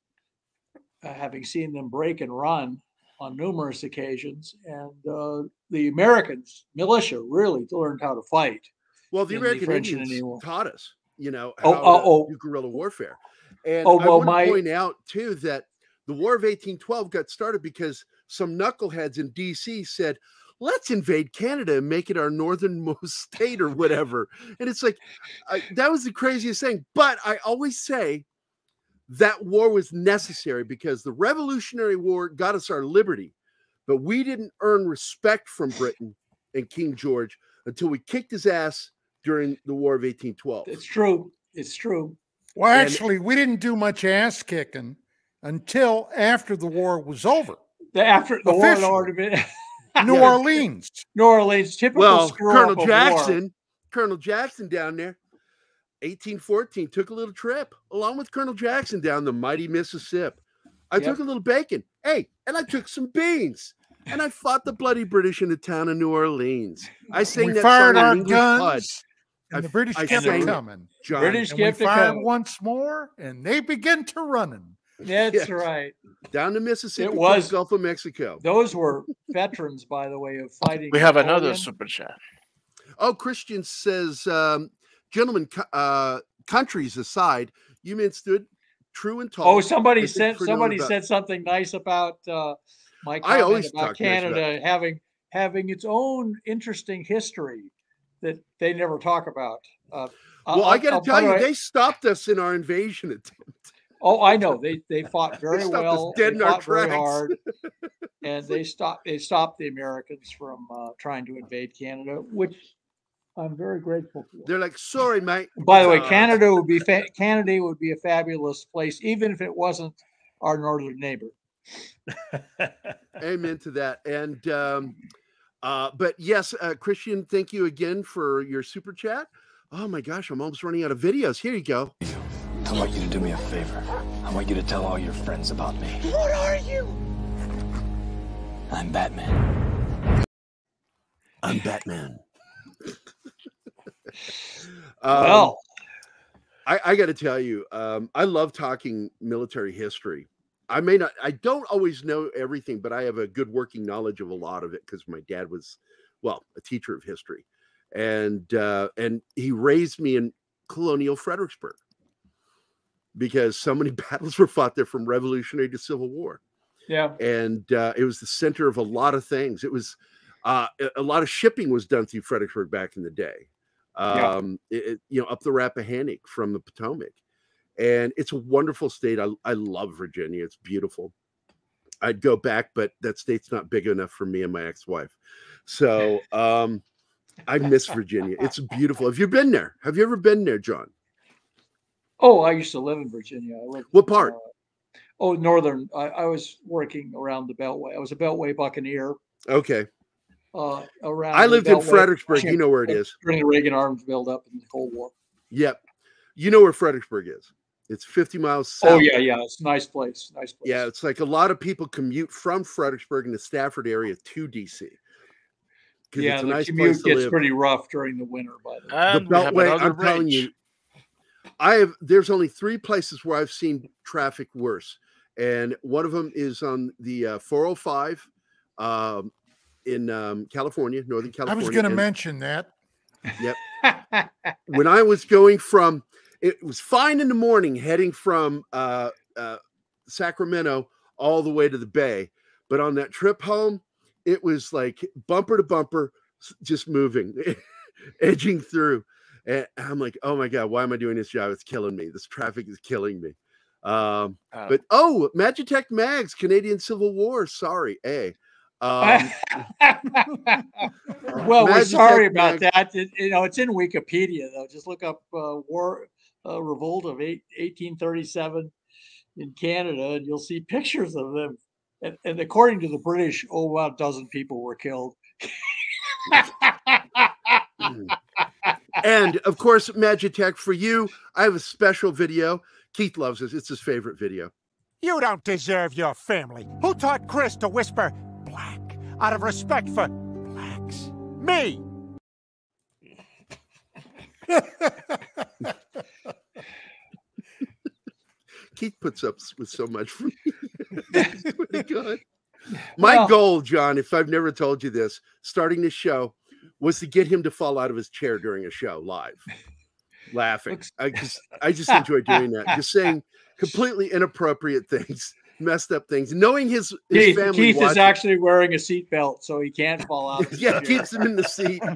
uh, having seen them break and run on numerous occasions, and uh, the Americans militia really learned how to fight. well, the American French and Indians Indian taught us, you know, Oh, how oh, to oh. do guerrilla warfare. And Oh, I well, want my- to point out too that the War of 1812 got started because some knuckleheads in DC said, let's invade Canada and make it our northernmost state or whatever. And it's like, I, that was the craziest thing. But I always say that war was necessary because the Revolutionary War got us our liberty, but we didn't earn respect from Britain and King George until we kicked his ass during the War of 1812. It's true. It's true. Well, And- actually, we didn't do much ass kicking until after the war was over. The after the war had Officially. already been New Yeah. Orleans. New Orleans, typical well, Colonel up of war. Jackson, Colonel Jackson down there, 1814, took a little trip along with Colonel Jackson down the mighty Mississippi. I Yep. took a little bacon. Hey, and I took some beans. And I fought the bloody British in the town of New Orleans. I sang we that fired song in our English guns, Pud. And the British I kept sang it, coming. John. British we kept fired coming. once more, and they began to running. That's Yes. right. down the Mississippi, It to was- Gulf of Mexico. Those were veterans, by the way, of fighting. We have another super chat. Oh, Christian says, um, gentlemen, uh, countries aside, you men stood true and tall. Oh, somebody said somebody about- said something nice about uh, my I comment always about talk nice about Canada having having its own interesting history that they never talk about. Uh, Well, I'll- I got to tell you, way- they stopped us in our invasion attempt. Oh, I know they they fought very us well. dead they in our fought very hard, and they stopped they stopped the Americans from uh, trying to invade Canada, which I'm very grateful for. They're like, sorry, mate. By the way, Uh, Canada would be fa- Canada would be a fabulous place, even if it wasn't our northern neighbor. Amen to that. And um, uh, but yes, uh, Christian, thank you again for your super chat. Oh my gosh, I'm almost running out of videos. Here you go. I want you to do me a favor. I want you to tell all your friends about me. What are you? I'm Batman. I'm Batman. Well. I, I got to tell you, um, I love talking military history. I may not, I don't always know everything, but I have a good working knowledge of a lot of it because my dad was, well, a teacher of history, and uh, and he raised me in colonial Fredericksburg because so many battles were fought there from Revolutionary to Civil War Yeah. and uh, it was the center of a lot of things. It was uh, a- lot of shipping was done through Fredericksburg back in the day. Um, it- it- you know, up the Rappahannock from the Potomac, and it's a wonderful state. I, I love Virginia. It's beautiful. I'd go back, but that state's not big enough for me and my ex-wife. So um, I miss Virginia. It's beautiful. Have you been there? Have you ever been there, John? Oh, I used to live in Virginia. I lived, What part? uh, oh, northern. I, I was working around the Beltway. I was a Beltway Buccaneer. Okay. Uh, around. I lived in Fredericksburg. You know where it is. during the Reagan arms buildup in the Cold War. Yep. You know where Fredericksburg is. It's 50 miles south. Oh yeah, yeah. It's a nice place. Nice place. Yeah, it's like a lot of people commute from Fredericksburg in the Stafford area to DC. Yeah, it's a the nice commute place to gets live. pretty rough during the winter. By the way. the And we Beltway, I'm telling you, I have there's only three places where I've seen traffic worse. And one of them is on the uh, 405 um, in um, California, Northern California. I California. was going to mention that. Yep. when I was going from, it was fine in the morning heading from uh, uh, Sacramento all the way to the Bay, but on that trip home, it was like bumper to bumper, just moving, edging through, and I'm like, oh my god, why am I doing this job? It's killing me. This traffic is killing me. Um, Uh, but oh, Magitech Mags, Canadian Civil War. Sorry, a. Um, well, we're Magitech sorry about that. It- you know, it's in Wikipedia though. Just look up uh, war uh, revolt of eight, 1837 in Canada, and you'll see pictures of them. And, and according to the British, oh, about a dozen people were killed. and of course, Magitech for you. I have a special video. Keith loves it, It's his favorite video. You don't deserve your family. Who taught Chris to whisper black out of respect for blacks? Me! Keith puts up with so much for me. It's pretty good. My Well- goal, John, if I've never told you this, starting this show, was to get him to fall out of his chair during a show live. laughing. I just I just enjoy doing that. Just saying completely inappropriate things, messed up things, knowing his his Keith, family. Keith is actually wearing a seatbelt, so he can't fall out. yeah, keeps him in the seat.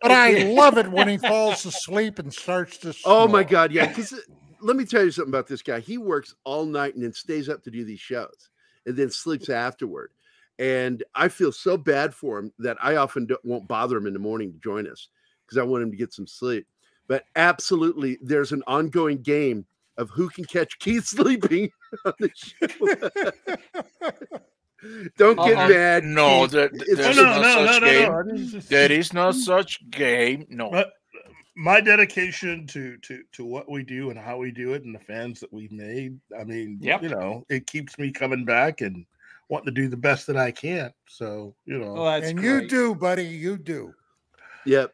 But I love it when he falls asleep and starts to. Oh my god, yeah. Because uh, let me tell you something about this guy. He works all night and then stays up to do these shows, and then sleeps afterward. And I feel so bad for him that I often don't, won't bother him in the morning to join us because I want him to get some sleep. But absolutely, there's an ongoing game of who can catch Keith sleeping on the show. don't get Uh-uh. mad. No, Keith. there, It's there's just- no, such game. There is no such game. No. But my dedication to to to what we do and how we do it and the fans that we've made, I mean, Yep. you know, it keeps me coming back and wanting to do the best that I can. So, you know, Oh, that's and you do, buddy. You do. Yep.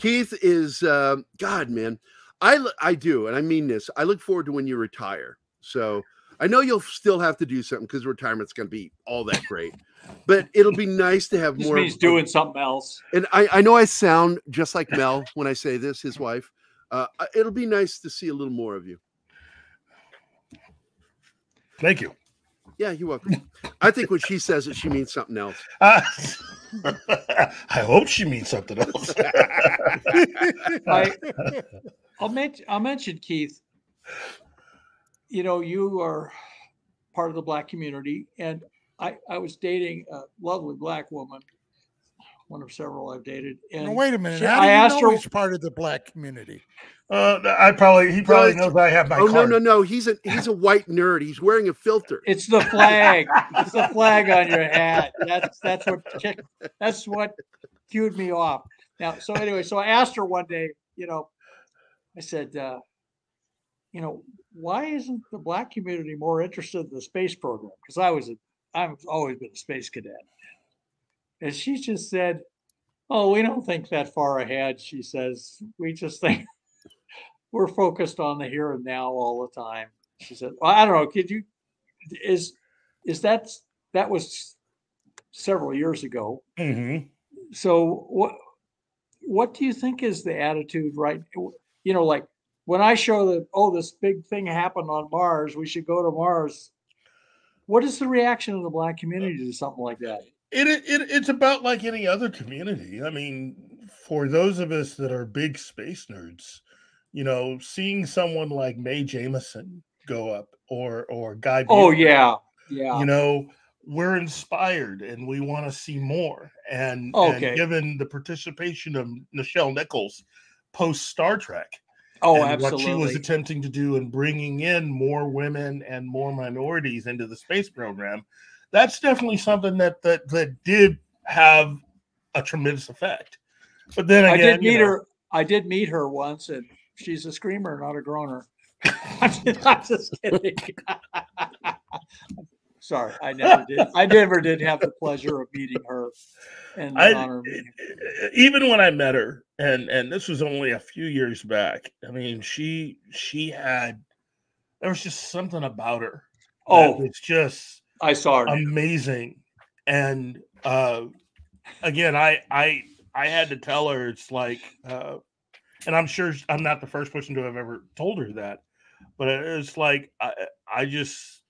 Keith is um God, man. I l- I do, and I mean this. I look forward to when you retire. So I know you'll still have to do something because retirement's going to be all that great, but it'll be nice to have more. means of- doing something else. And I I know I sound just like Mel when I say this, his wife. Uh, it'll be nice to see a little more of you. thank you. Yeah, you're welcome. I think when she says it, she means something else. Uh, I hope she means something else. I, I'll mention I'll mention Keith. You know, you are part of the black community, and I I was dating a lovely black woman, one of several I've dated. And Now, wait a minute. she- How do I you asked know her. he's part of the black community? uh, I probably he probably No, knows I have my oh no card. no no! He's a he's a white nerd. He's wearing a filter. It's the flag. it's the flag on your hat. That's that's what that's what cued me off. Now, so anyway, so I asked her one day, you know, I said, uh, you know, why isn't the black community more interested in the space program? Because I was a, I've always been a space cadet. And she just said, Oh, we don't think that far ahead. She says, we just think we're focused on the here and now all the time. She said, well, I don't know. Could you is is that that was several years ago. Mhm. So what what do you think is the attitude right you know like when I show that oh this big thing happened on Mars, we should go to Mars. What is the reaction of the black community to something like that? It, it, it it's about like any other community. I mean, for those of us that are big space nerds, you know, seeing someone like Mae Jemison go up or or Guy. Oh Bucher, yeah. Yeah. You know, we're inspired and we want to see more. And, Okay. and given the participation of Nichelle Nichols post Star Trek, Oh, and what she was attempting to do in bringing in more women and more minorities into the space program, that's definitely something that that that did have a tremendous effect. But then again, I did you meet know, her. I did meet her once, and she's a screamer, not a groaner. I'm just, kidding. Sorry, I never did. I never did have the pleasure of meeting her and I- honor of meeting her. even when I met her, and and this was only a few years back. I mean, she she had there was just something about her. Oh. it's just I saw her. amazing, and uh, again, I I I had to tell her it's like, uh, and I'm sure I'm not the first person to have ever told her that, but it's like I I just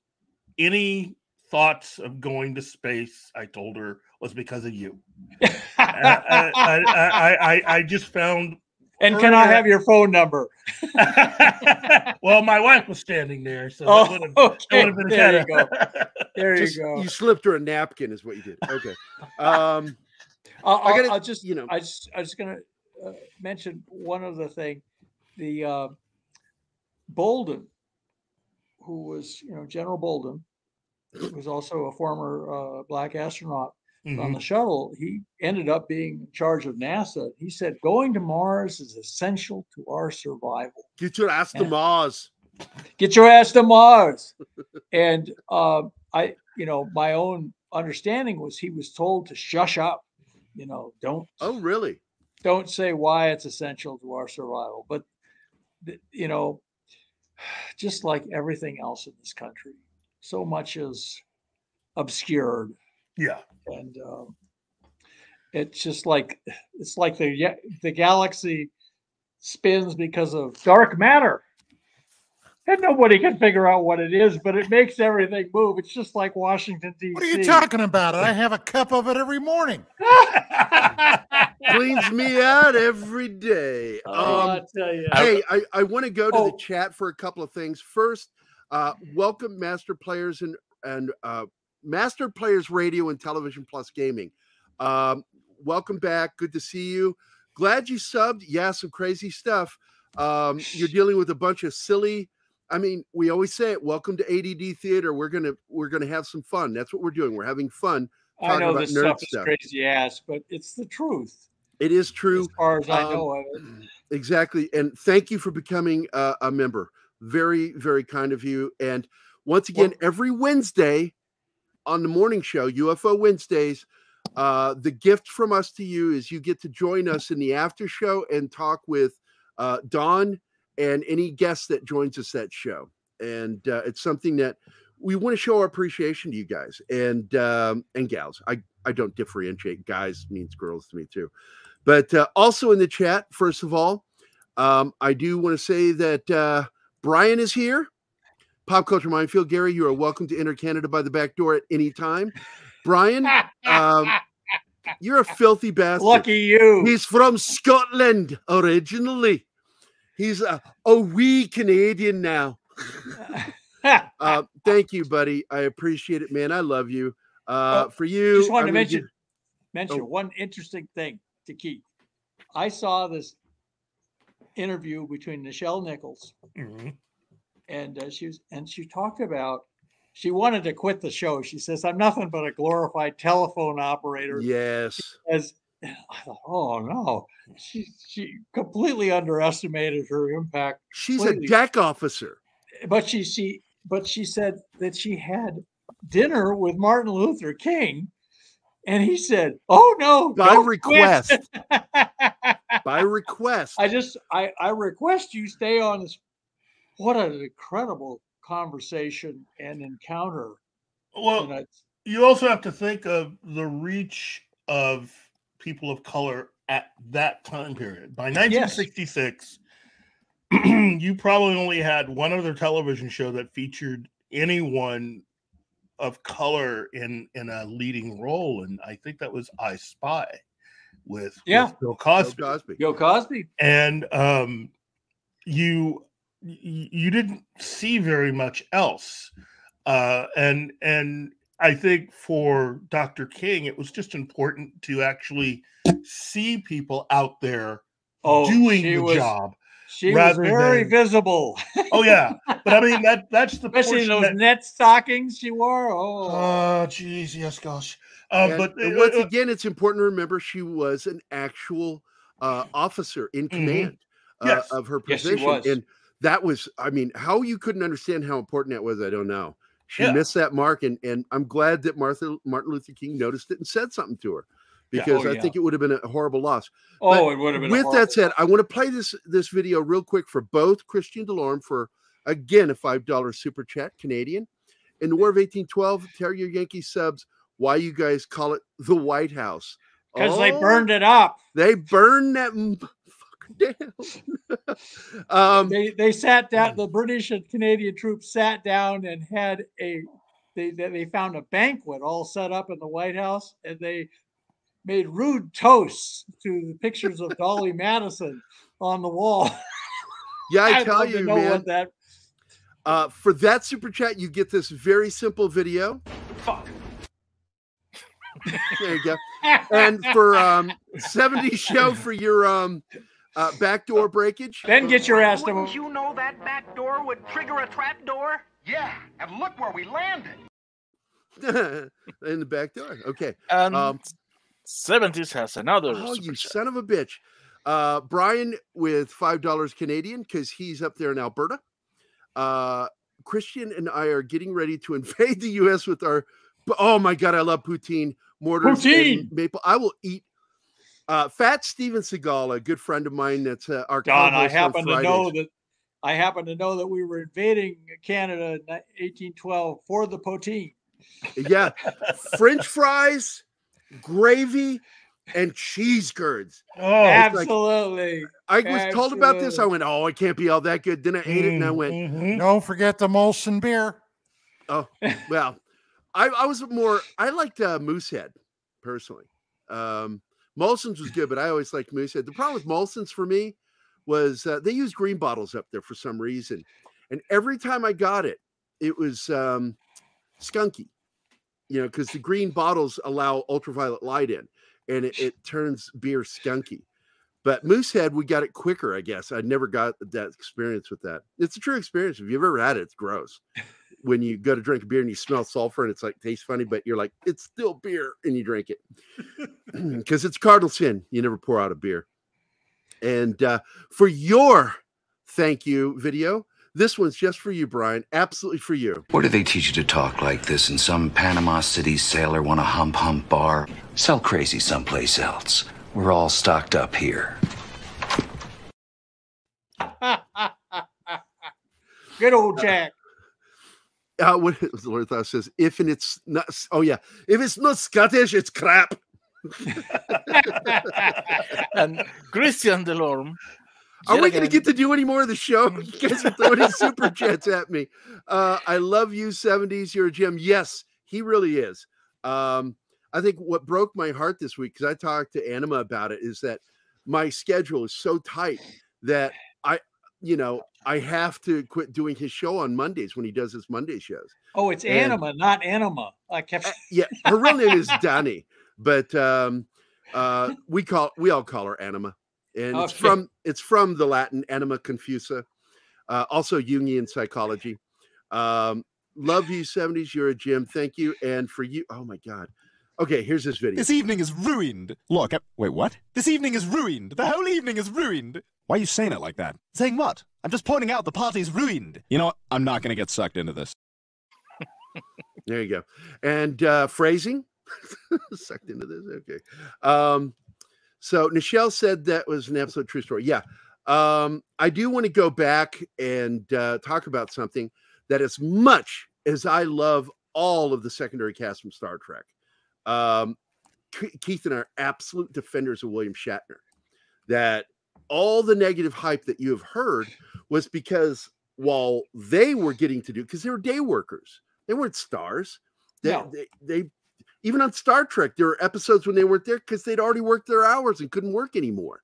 any thoughts of going to space, I told her was because of you. I, I, I, I, I just found. And can I have your phone number? well, my wife was standing there, so Oh, that would have, that would have been There you kinda- go. There Just- you go. You slipped her a napkin, is what you did. Okay. Um, I'll, I I'll, gotta- I'll just, you know. I just, I was gonna uh, mention one other thing. The uh, Bolden, who was, you know, General Bolden, was also a former uh, black astronaut on Mm-hmm. the shuttle. He ended up being in charge of NASA. He said, "Going to Mars is essential to our survival." Get your ass to And- Mars. get your ass to Mars. and uh, I, you know, my own understanding was he was told to shush up. You know, don't. Oh, really? Don't say why it's essential to our survival. But you know, just like everything else in this country, so much is obscured, Yeah. and um, it's just like it's like the the galaxy spins because of dark matter. And nobody can figure out what it is, but it makes everything move. It's just like Washington, D.C. What are you talking about? I have a cup of it every morning. Cleans me out every day. Oh, Um, I tell you. Hey, I, I want to go to Oh. the chat for a couple of things. First, uh, welcome Master Players and and uh, Master Players Radio and Television Plus Gaming. Um, welcome back. Good to see you. Glad you subbed. Yeah, some crazy stuff. Um, you're dealing with a bunch of silly. I mean, we always say it. Welcome to ADD Theater. We're gonna we're gonna have some fun. That's what we're doing. We're having fun. I know about this stuff is crazy ass, but it's the truth. It is true. As far as I Um, know of it. Exactly. And thank you for becoming uh, a member. Very, very kind of you. And once again, every Wednesday on the morning show, UFO Wednesdays, uh, the gift from us to you is you get to join us in the after show and talk with uh, Don and any guest that joins us that show. And uh, it's something that we want to show our appreciation to you guys and um, and gals. I I don't differentiate. Guys means girls to me too. But uh, also in the chat, first of all, um, I do want to say that uh, Brian is here. Pop Culture Minefield, Gary, you are welcome to enter Canada by the back door at any time. Brian, um, you're a filthy bastard. Lucky you. He's from Scotland originally. He's a, a wee Canadian now. uh, thank you, buddy. I appreciate it, man. I love you. Uh, Oh, for you, just wanted I'm to mention give- mention Oh. one interesting thing to keep. I saw this interview between Nichelle Nichols and uh, she was and she talked about she wanted to quit the show. She says, "I'm nothing but a glorified telephone operator." Yes. As I thought, oh no, she she completely underestimated her impact. She's completely. a deck officer. but she she but she said that she had dinner with Martin Luther King, and he said, "Oh no, By request. By request. I just I I request you stay on this. What an incredible conversation and encounter. Well, And you also have to think of the reach of people of color at that time period. By 1966, you probably only had one other television show that featured anyone of color in in a leading role, and I think that was I Spy with, Yeah. with Bill Cosby. Bill Cosby. Bill Cosby. and um, you y- you didn't see very much else, uh, and and I think for Dr. King, it was just important to actually see people out there Oh, doing she the was- job. She was very than- visible. Oh yeah, but I mean that that's the Especially in those that- net stockings she wore. Oh, Oh, jeez, yes, gosh. Um, And- but and uh, once uh, again, it's important to remember she was an actual uh, officer in command uh, Yes. of her Yes, she position, was. and that was, I mean, how you couldn't understand how important that was, I don't know. She Yeah. missed that mark, and and I'm glad that Martha Martin Luther King noticed it and said something to her Yeah. because Oh, I yeah. think it would have been a horrible loss. Oh, But it would have been With that said, I want to play this this video real quick for both Christian Delorme for again a five dollar super chat Canadian. In the War of 1812, tell your Yankee subs why you guys call it the White House. because they Oh, burned it up. They burned that down. um, They they sat down. The British and Canadian troops sat down and had a. They they they found a banquet all set up in the White House, and they made rude toasts to the pictures of Dolley Madison on the wall. yeah, I I'd tell you, know man. that Uh, for that super chat, you get this very simple video. Fuck. There you go. And for um 70 show for your um uh, backdoor breakage. Then get your ass to. Wouldn't you know that back door would trigger a trap door? Yeah, and look where we landed. in the back door. Okay. And Um, 70s has another. Oh, super you chat. son of a bitch. Uh, Brian with five dollars Canadian because he's up there in Alberta. Uh, Christian and I are getting ready to invade the U.S. with our. Oh my god, I love poutine mortars. and Poutine! maple. I will eat. Uh, Fat Steven Seagal, a good friend of mine, that's uh, our. Don, I co-host on happen to know that I happen to know that we were invading Canada in 1812 for the poutine. Yeah, French fries, gravy, and cheese curds. Oh, It's like- Absolutely. I was told about this. I went, "Oh, it can't be all that good." Then I ate it, and I went, Mhm. Don't forget the Molson beer. "Oh, well." I, I was more. I liked uh, Moosehead personally. Um, Molson's was good, but I always liked Moosehead. The problem with Molson's for me was uh, they use green bottles up there for some reason, and every time I got it, it was um, skunky. You know, because the green bottles allow ultraviolet light in, and it, it turns beer skunky. But Moosehead, we got it quicker, I guess. I never got that experience with that. It's a true experience. If you've ever had it, it's gross. When you go to drink a beer and you smell sulfur and it's like tastes funny, but you're like, it's still beer, and you drink it because it's cardinal sin. You never pour out a beer. And uh, for your thank you video, this one's just for you, Brian. Absolutely for you. Where do they teach you to talk like this? In some Panama City sailor want a hump hump bar? Sell crazy someplace else. We're all stocked up here. Good old Jack. Uh, what the Lord thought says, if and it's not, oh yeah, if it's not Scottish, it's crap. and Christian Delorme. Are we going to get to do any more of the show? You guys are throwing super chats at me. Uh, I love you, 70s. You're a gem. Yes, he really is. Um, I think what broke my heart this week, because I talked to Anima about it, is that my schedule is so tight that I, you know, I have to quit doing his show on Mondays when he does his Monday shows. Oh, it's And- anima, not anima. I kept. Yeah, her real name is Danny, but um, uh, we call we all call her Anima, and it's from it's from the Latin Anima Confusa, uh, also Jungian psychology. Um, love you, seventies. You're a gem. Thank you, and for you. Oh my God. Okay, here's this video. This evening is ruined. Look, I- wait, what? This evening is ruined. The whole evening is ruined. Why are you saying it like that? Saying what? I'm just pointing out the party's ruined. You know what? I'm not going to get sucked into this. There you go. And uh, phrasing sucked into this. Okay. Um, so Nichelle said that was an absolute true story. Yeah. Um, I do want to go back and uh, talk about something that, as much as I love all of the secondary cast from Star Trek, um, Keith and I are absolute defenders of William Shatner. That all the negative hype that you have heard was because while they were getting to do, because they were day workers, they weren't stars. They, No. they, they even on Star Trek, there were episodes when they weren't there because they'd already worked their hours and couldn't work anymore.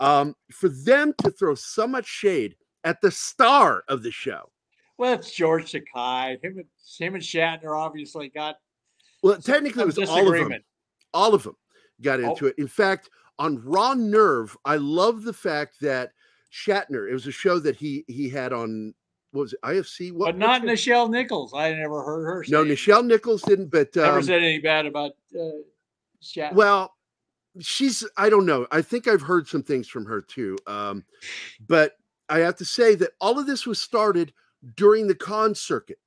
Um, for them to throw so much shade at the star of the show, Well, it's George Takei. Him and him and Shatner obviously got. Well, technically, it was all of them. All of them got Oh. into it. In fact, on Raw Nerve, I love the fact that Shatner. It was a show that he he had on. What was it? IFC? What? But not Nichelle Nichols. I never heard her. No, Nichelle Nichols didn't. But Never um, said any bad about uh, Shatner. well, she's. I don't know. I think I've heard some things from her too. Um, but I have to say that all of this was started during the con circuit,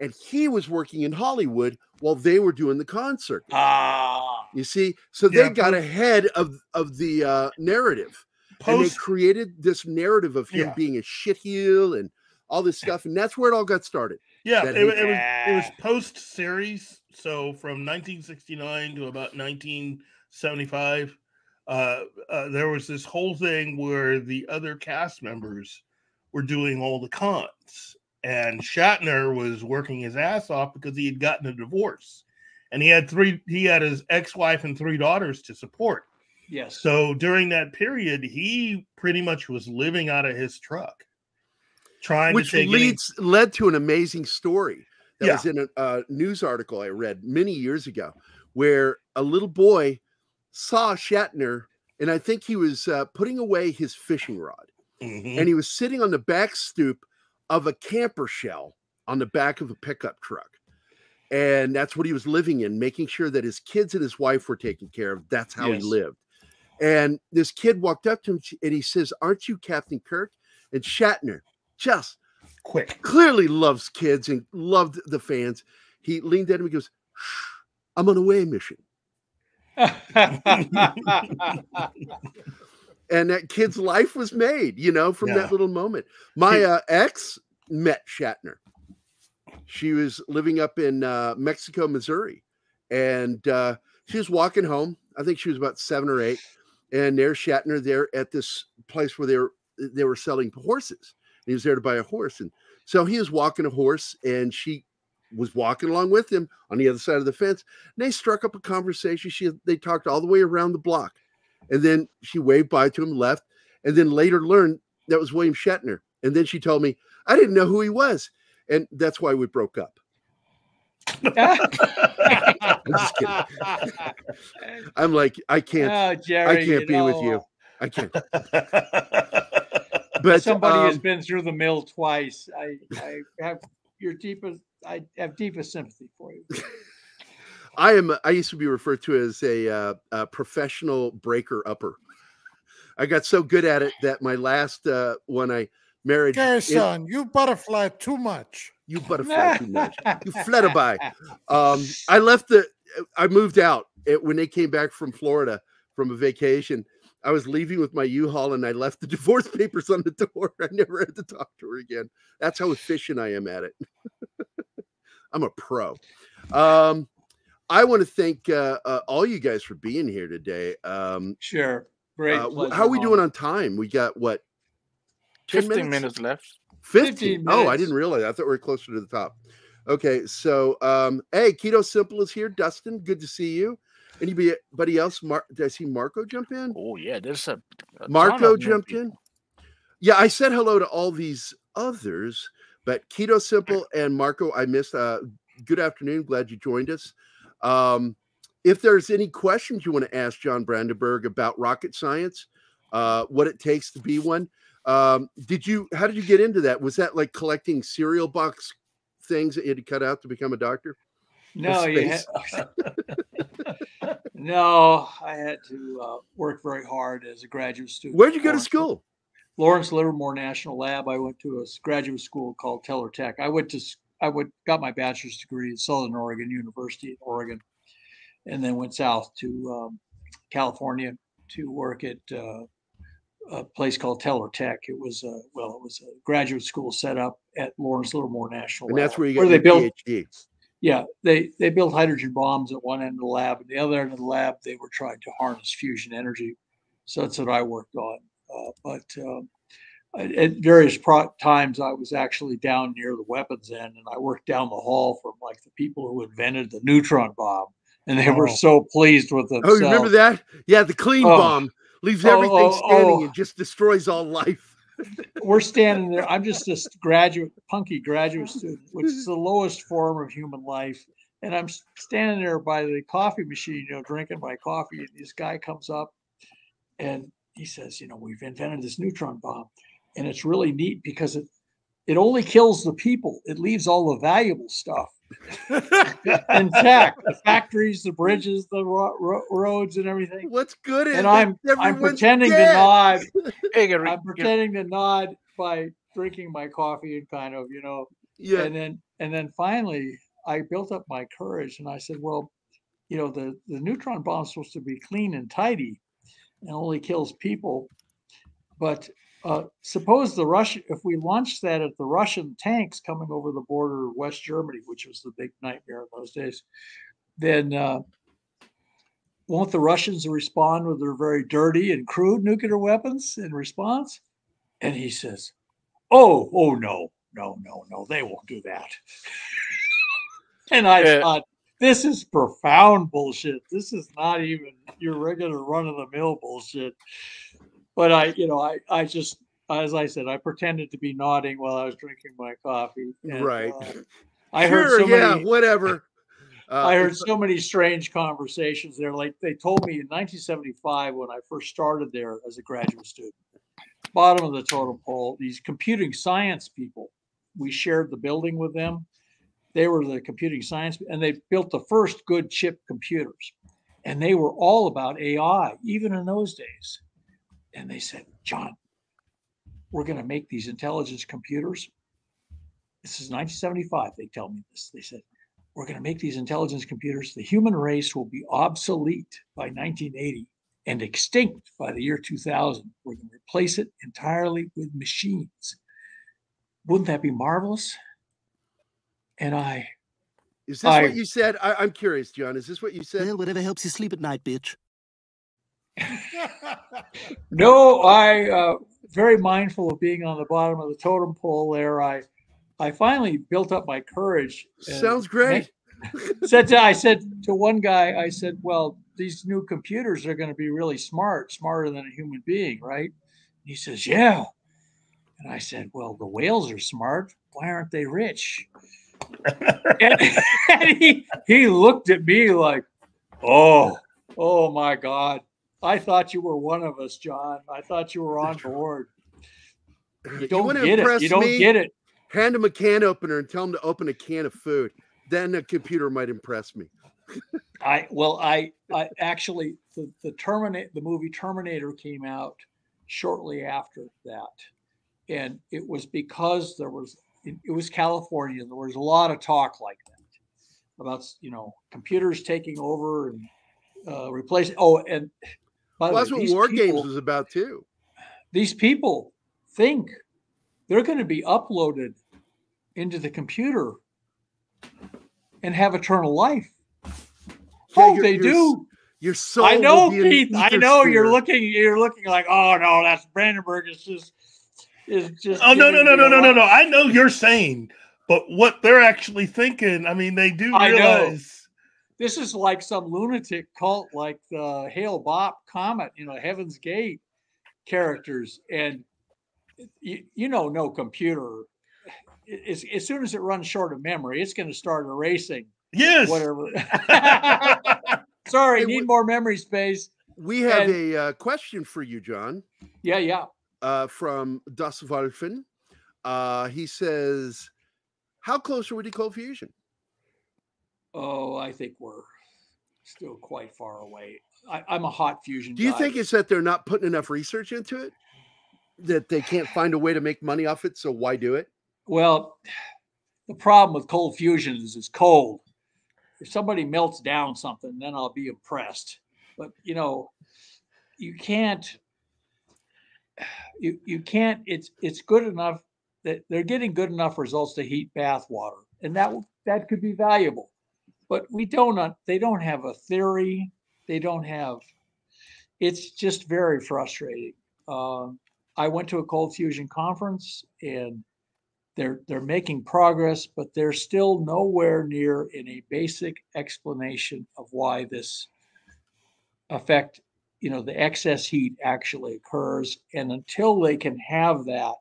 and he was working in Hollywood while they were doing the concert. Ah, You see, so Yeah, they got ahead of of the uh, narrative, and they created this narrative of him Yeah. being a shitheel and all this stuff, and that's where it all got started. Yeah, it, it was it was post series, so from 1969 to about 1975, uh, uh, there was this whole thing where the other cast members were doing all the cons, and Shatner was working his ass off because he had gotten a divorce, and he had three he had his ex-wife and three daughters to support. yes. So during that period, he pretty much was living out of his truck, trying which to take any- leads led to an amazing story that Yeah. was in a, a news article I read many years ago, where a little boy saw Shatner, and I think he was uh, putting away his fishing rod, Mhm. and he was sitting on the back stoop of a camper shell on the back of a pickup truck. And that's what he was living in, making sure that his kids and his wife were taken care of. That's how Yes. he lived. And this kid walked up to him and he says, Aren't you Captain Kirk? And Shatner just quick clearly loves kids and loved the fans. He leaned at him and goes, Shh, I'm on a way mission. And that kid's life was made, you know, from Yeah. that little moment. My uh, ex met Shatner. She was living up in uh, Mexico, Missouri, and uh, she was walking home I think she was about seven or eight, and there's Shatner there at this place where they were they were selling horses. And He was there to buy a horse, and so he was walking a horse, and she was walking along with him on the other side of the fence. And they struck up a conversation. She they talked all the way around the block, and then she waved bye to him, left, and then later learned that was William Shatner. And then she told me I didn't know who he was, and that's why we broke up. I'm. I'm like, I can't, Oh, Gerry, I can't be with you. I can't. But somebody has um, been through the mill twice. I, I have your deepest, I have deepest sympathy for you. I am. I used to be referred to as a, uh, a professional breaker upper. I got so good at it that my last uh, one I married. Okay, son, you butterfly too much. You butterfly too much. You fled by. Um, I left the. I moved out it, when they came back from Florida from a vacation. I was leaving with my U-Haul and I left the divorce papers on the door. I never had to talk to her again. That's how efficient I am at it. I'm a pro. Um, I want to thank uh, uh, all you guys for being here today. Um, sure. Great. uh, how are we Mom. doing on time? We got what? 10 15 minutes left. 15. 15 Oh, I didn't realize. I thought we were closer to the top. Okay, so um, hey, Keto Simple is here. Dustin, good to see you. Anybody else? Mar- did I see Marco jump in? Oh yeah, there's a, a Marco jumped in. Yeah, I said hello to all these others, but Keto Simple and Marco, I missed. Uh, good afternoon. Glad you joined us. Um, if there's any questions you want to ask John Brandenburg about rocket science, uh, what it takes to be one, um, did you? How did you get into that? Was that like collecting cereal box things that you had to cut out to become a doctor? No, you no, I had to uh, work very hard as a graduate student. Where'd you go to school? Lawrence Livermore National Lab. I went to a graduate school called Teller Tech. I went to I went got my bachelor's degree at Southern Oregon University in Oregon, and then went south to um, California to work at uh, a place called Teller Tech. It was a well, it was a graduate school set up at Lawrence Livermore National And Lab, that's where you got they your built PhD. yeah, they they built hydrogen bombs at one end of the lab, and the other end of the lab they were trying to harness fusion energy. So that's what I worked on. Uh, but um, at various pro- times, I was actually down near the weapons end, and I worked down the hall from like the people who invented the neutron bomb, and they were Oh. so pleased with it. Oh, you remember that? Yeah, the clean Oh. bomb leaves Oh, everything oh, standing oh. and just destroys all life. we're standing there. I'm just this graduate, punky graduate student, which is the lowest form of human life. And I'm standing there by the coffee machine, you know, drinking my coffee. And this guy comes up and he says, you know, we've invented this neutron bomb. And it's really neat because it it only kills the people. It leaves all the valuable stuff intact. The factories, the bridges, the ro- ro- roads, and everything. What's good is And I'm I'm pretending to nod. Hey, I'm pretending to nod by drinking my coffee and kind of, you know. Yeah. And then and then finally I built up my courage and I said, well, you know, the, the neutron bomb's supposed to be clean and tidy and only kills people. But uh, suppose the Russian, if we launched that at the Russian tanks coming over the border of West Germany, which was the big nightmare in those days, then uh, won't the Russians respond with their very dirty and crude nuclear weapons in response? And he says, "Oh, oh no, no, no, no, they won't do that." and I Yeah. thought, this is profound bullshit. This is not even your regular run of the mill bullshit. But I, you know, I, I just, as I said, I pretended to be nodding while I was drinking my coffee. and, Right. uh, I heard so yeah, many. whatever. Uh, I heard so many strange conversations there. Like they told me in 1975 when I first started there as a graduate student, bottom of the totem pole, these computing science people, we shared the building with them. They were the computing science, and they built the first good chip computers. And they were all about AI, even in those days. And they said, John, we're going to make these intelligence computers. This is 1975. They tell me this. They said, we're going to make these intelligence computers. The human race will be obsolete by 1980 and extinct by the year 2000. We're going to replace it entirely with machines. Wouldn't that be marvelous? And I, Is this I- what you said? I, I'm curious, John. Is this what you said? Well, whatever helps you sleep at night, bitch. no, I uh, very mindful of being on the bottom of the totem pole there. I I finally built up my courage. Sounds great. said to, I said to one guy, I said, "Well, these new computers are going to be really smart, smarter than a human being, right?" He says, "Yeah." And I said, "Well, the whales are smart. Why aren't they rich?" and, and he he looked at me like, "Oh, oh my God! I thought you were one of us, John. I thought you were on board. You don't wanna get it. impress You don't me? get it. Hand him a can opener and tell him to open a can of food. Then a computer might impress me. I well, I, I actually the the Terminate the movie Terminator came out shortly after that, and it was because there was it, it was California. There was a lot of talk like that about you know computers taking over and uh, replacing. Oh, and by Well, that's way, what War people- Games was about too. these people think they're going to be uploaded into the computer and have eternal life. oh, your- they do. s- Your soul. I know, be in the Pete. I know you're looking. You're looking like, oh no, that's Brandenburg is just is just. Oh no no no no no no no! I know you're saying, but what they're actually thinking, I mean, they do realize. This is like some lunatic cult, like the Hale Bopp Comet, you know, Heaven's Gate characters, and you, you know, no computer. As, as soon as it runs short of memory, it's going to start erasing. Yes. Whatever. Sorry, need more memory space. We have And- a uh, question for you, John. Yeah, yeah. Uh, from Das Wolfen. Uh, he says, "How close are we to cold fusion?" Oh, I think we're still quite far away. I, I'm a hot fusion. Do you guy. think it's that they're not putting enough research into it? That they can't find a way to make money off it, so why do it? Well, the problem with cold fusion is it's cold. If somebody melts down something, then I'll be impressed. But you know, you can't. You you can't. It's it's good enough that they're getting good enough results to heat bath water, and that that could be valuable. But we don't. They don't have a theory. They don't have. It's just very frustrating. Um, I went to a cold fusion conference and they're they're making progress, but they're still nowhere near in a basic explanation of why this effect, you know, the excess heat actually occurs. And until they can have that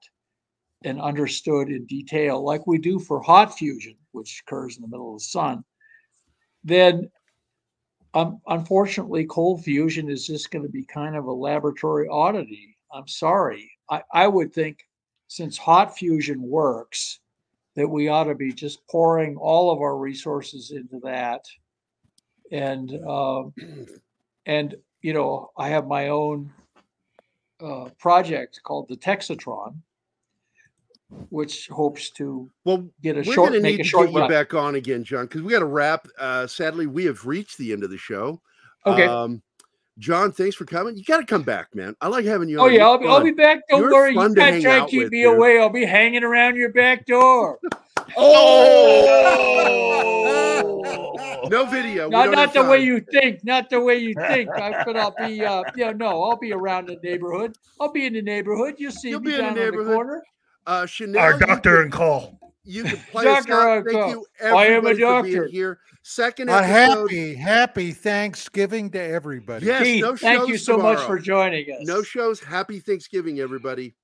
and understood in detail, like we do for hot fusion, which occurs in the middle of the sun, then um, unfortunately, cold fusion is just going to be kind of a laboratory oddity. I'm sorry. I, I would think since hot fusion works, that we ought to be just pouring all of our resources into that. And um, and you know, I have my own uh, project called the Texatron, which hopes to well get a We're short going to make need a to short get you back on again, John, because we got to wrap. Uh, sadly, we have reached the end of the show. Okay. Um, John, thanks for coming. You got to come back, man. I like having you. Oh on. yeah, I'll be, I'll be back. Don't You're worry. You fun to can't hang try and keep with, me dude. away. I'll be hanging around your back door. Oh, no video. We Not, don't the way you think. Not the way you think. I, but I'll be. Uh, yeah, no, I'll be around the neighborhood. I'll be in the neighborhood. You'll see You'll me be in the down on the neighborhood. corner. Uh, Chanel, Our doctor and call. You can play us Doctor out. Thank call. you, I am a everybody, for being doctor. here. Second A happy, happy Thanksgiving to everybody. Yes, Pete, no thank you shows so much for joining us. No shows. Happy Thanksgiving, everybody.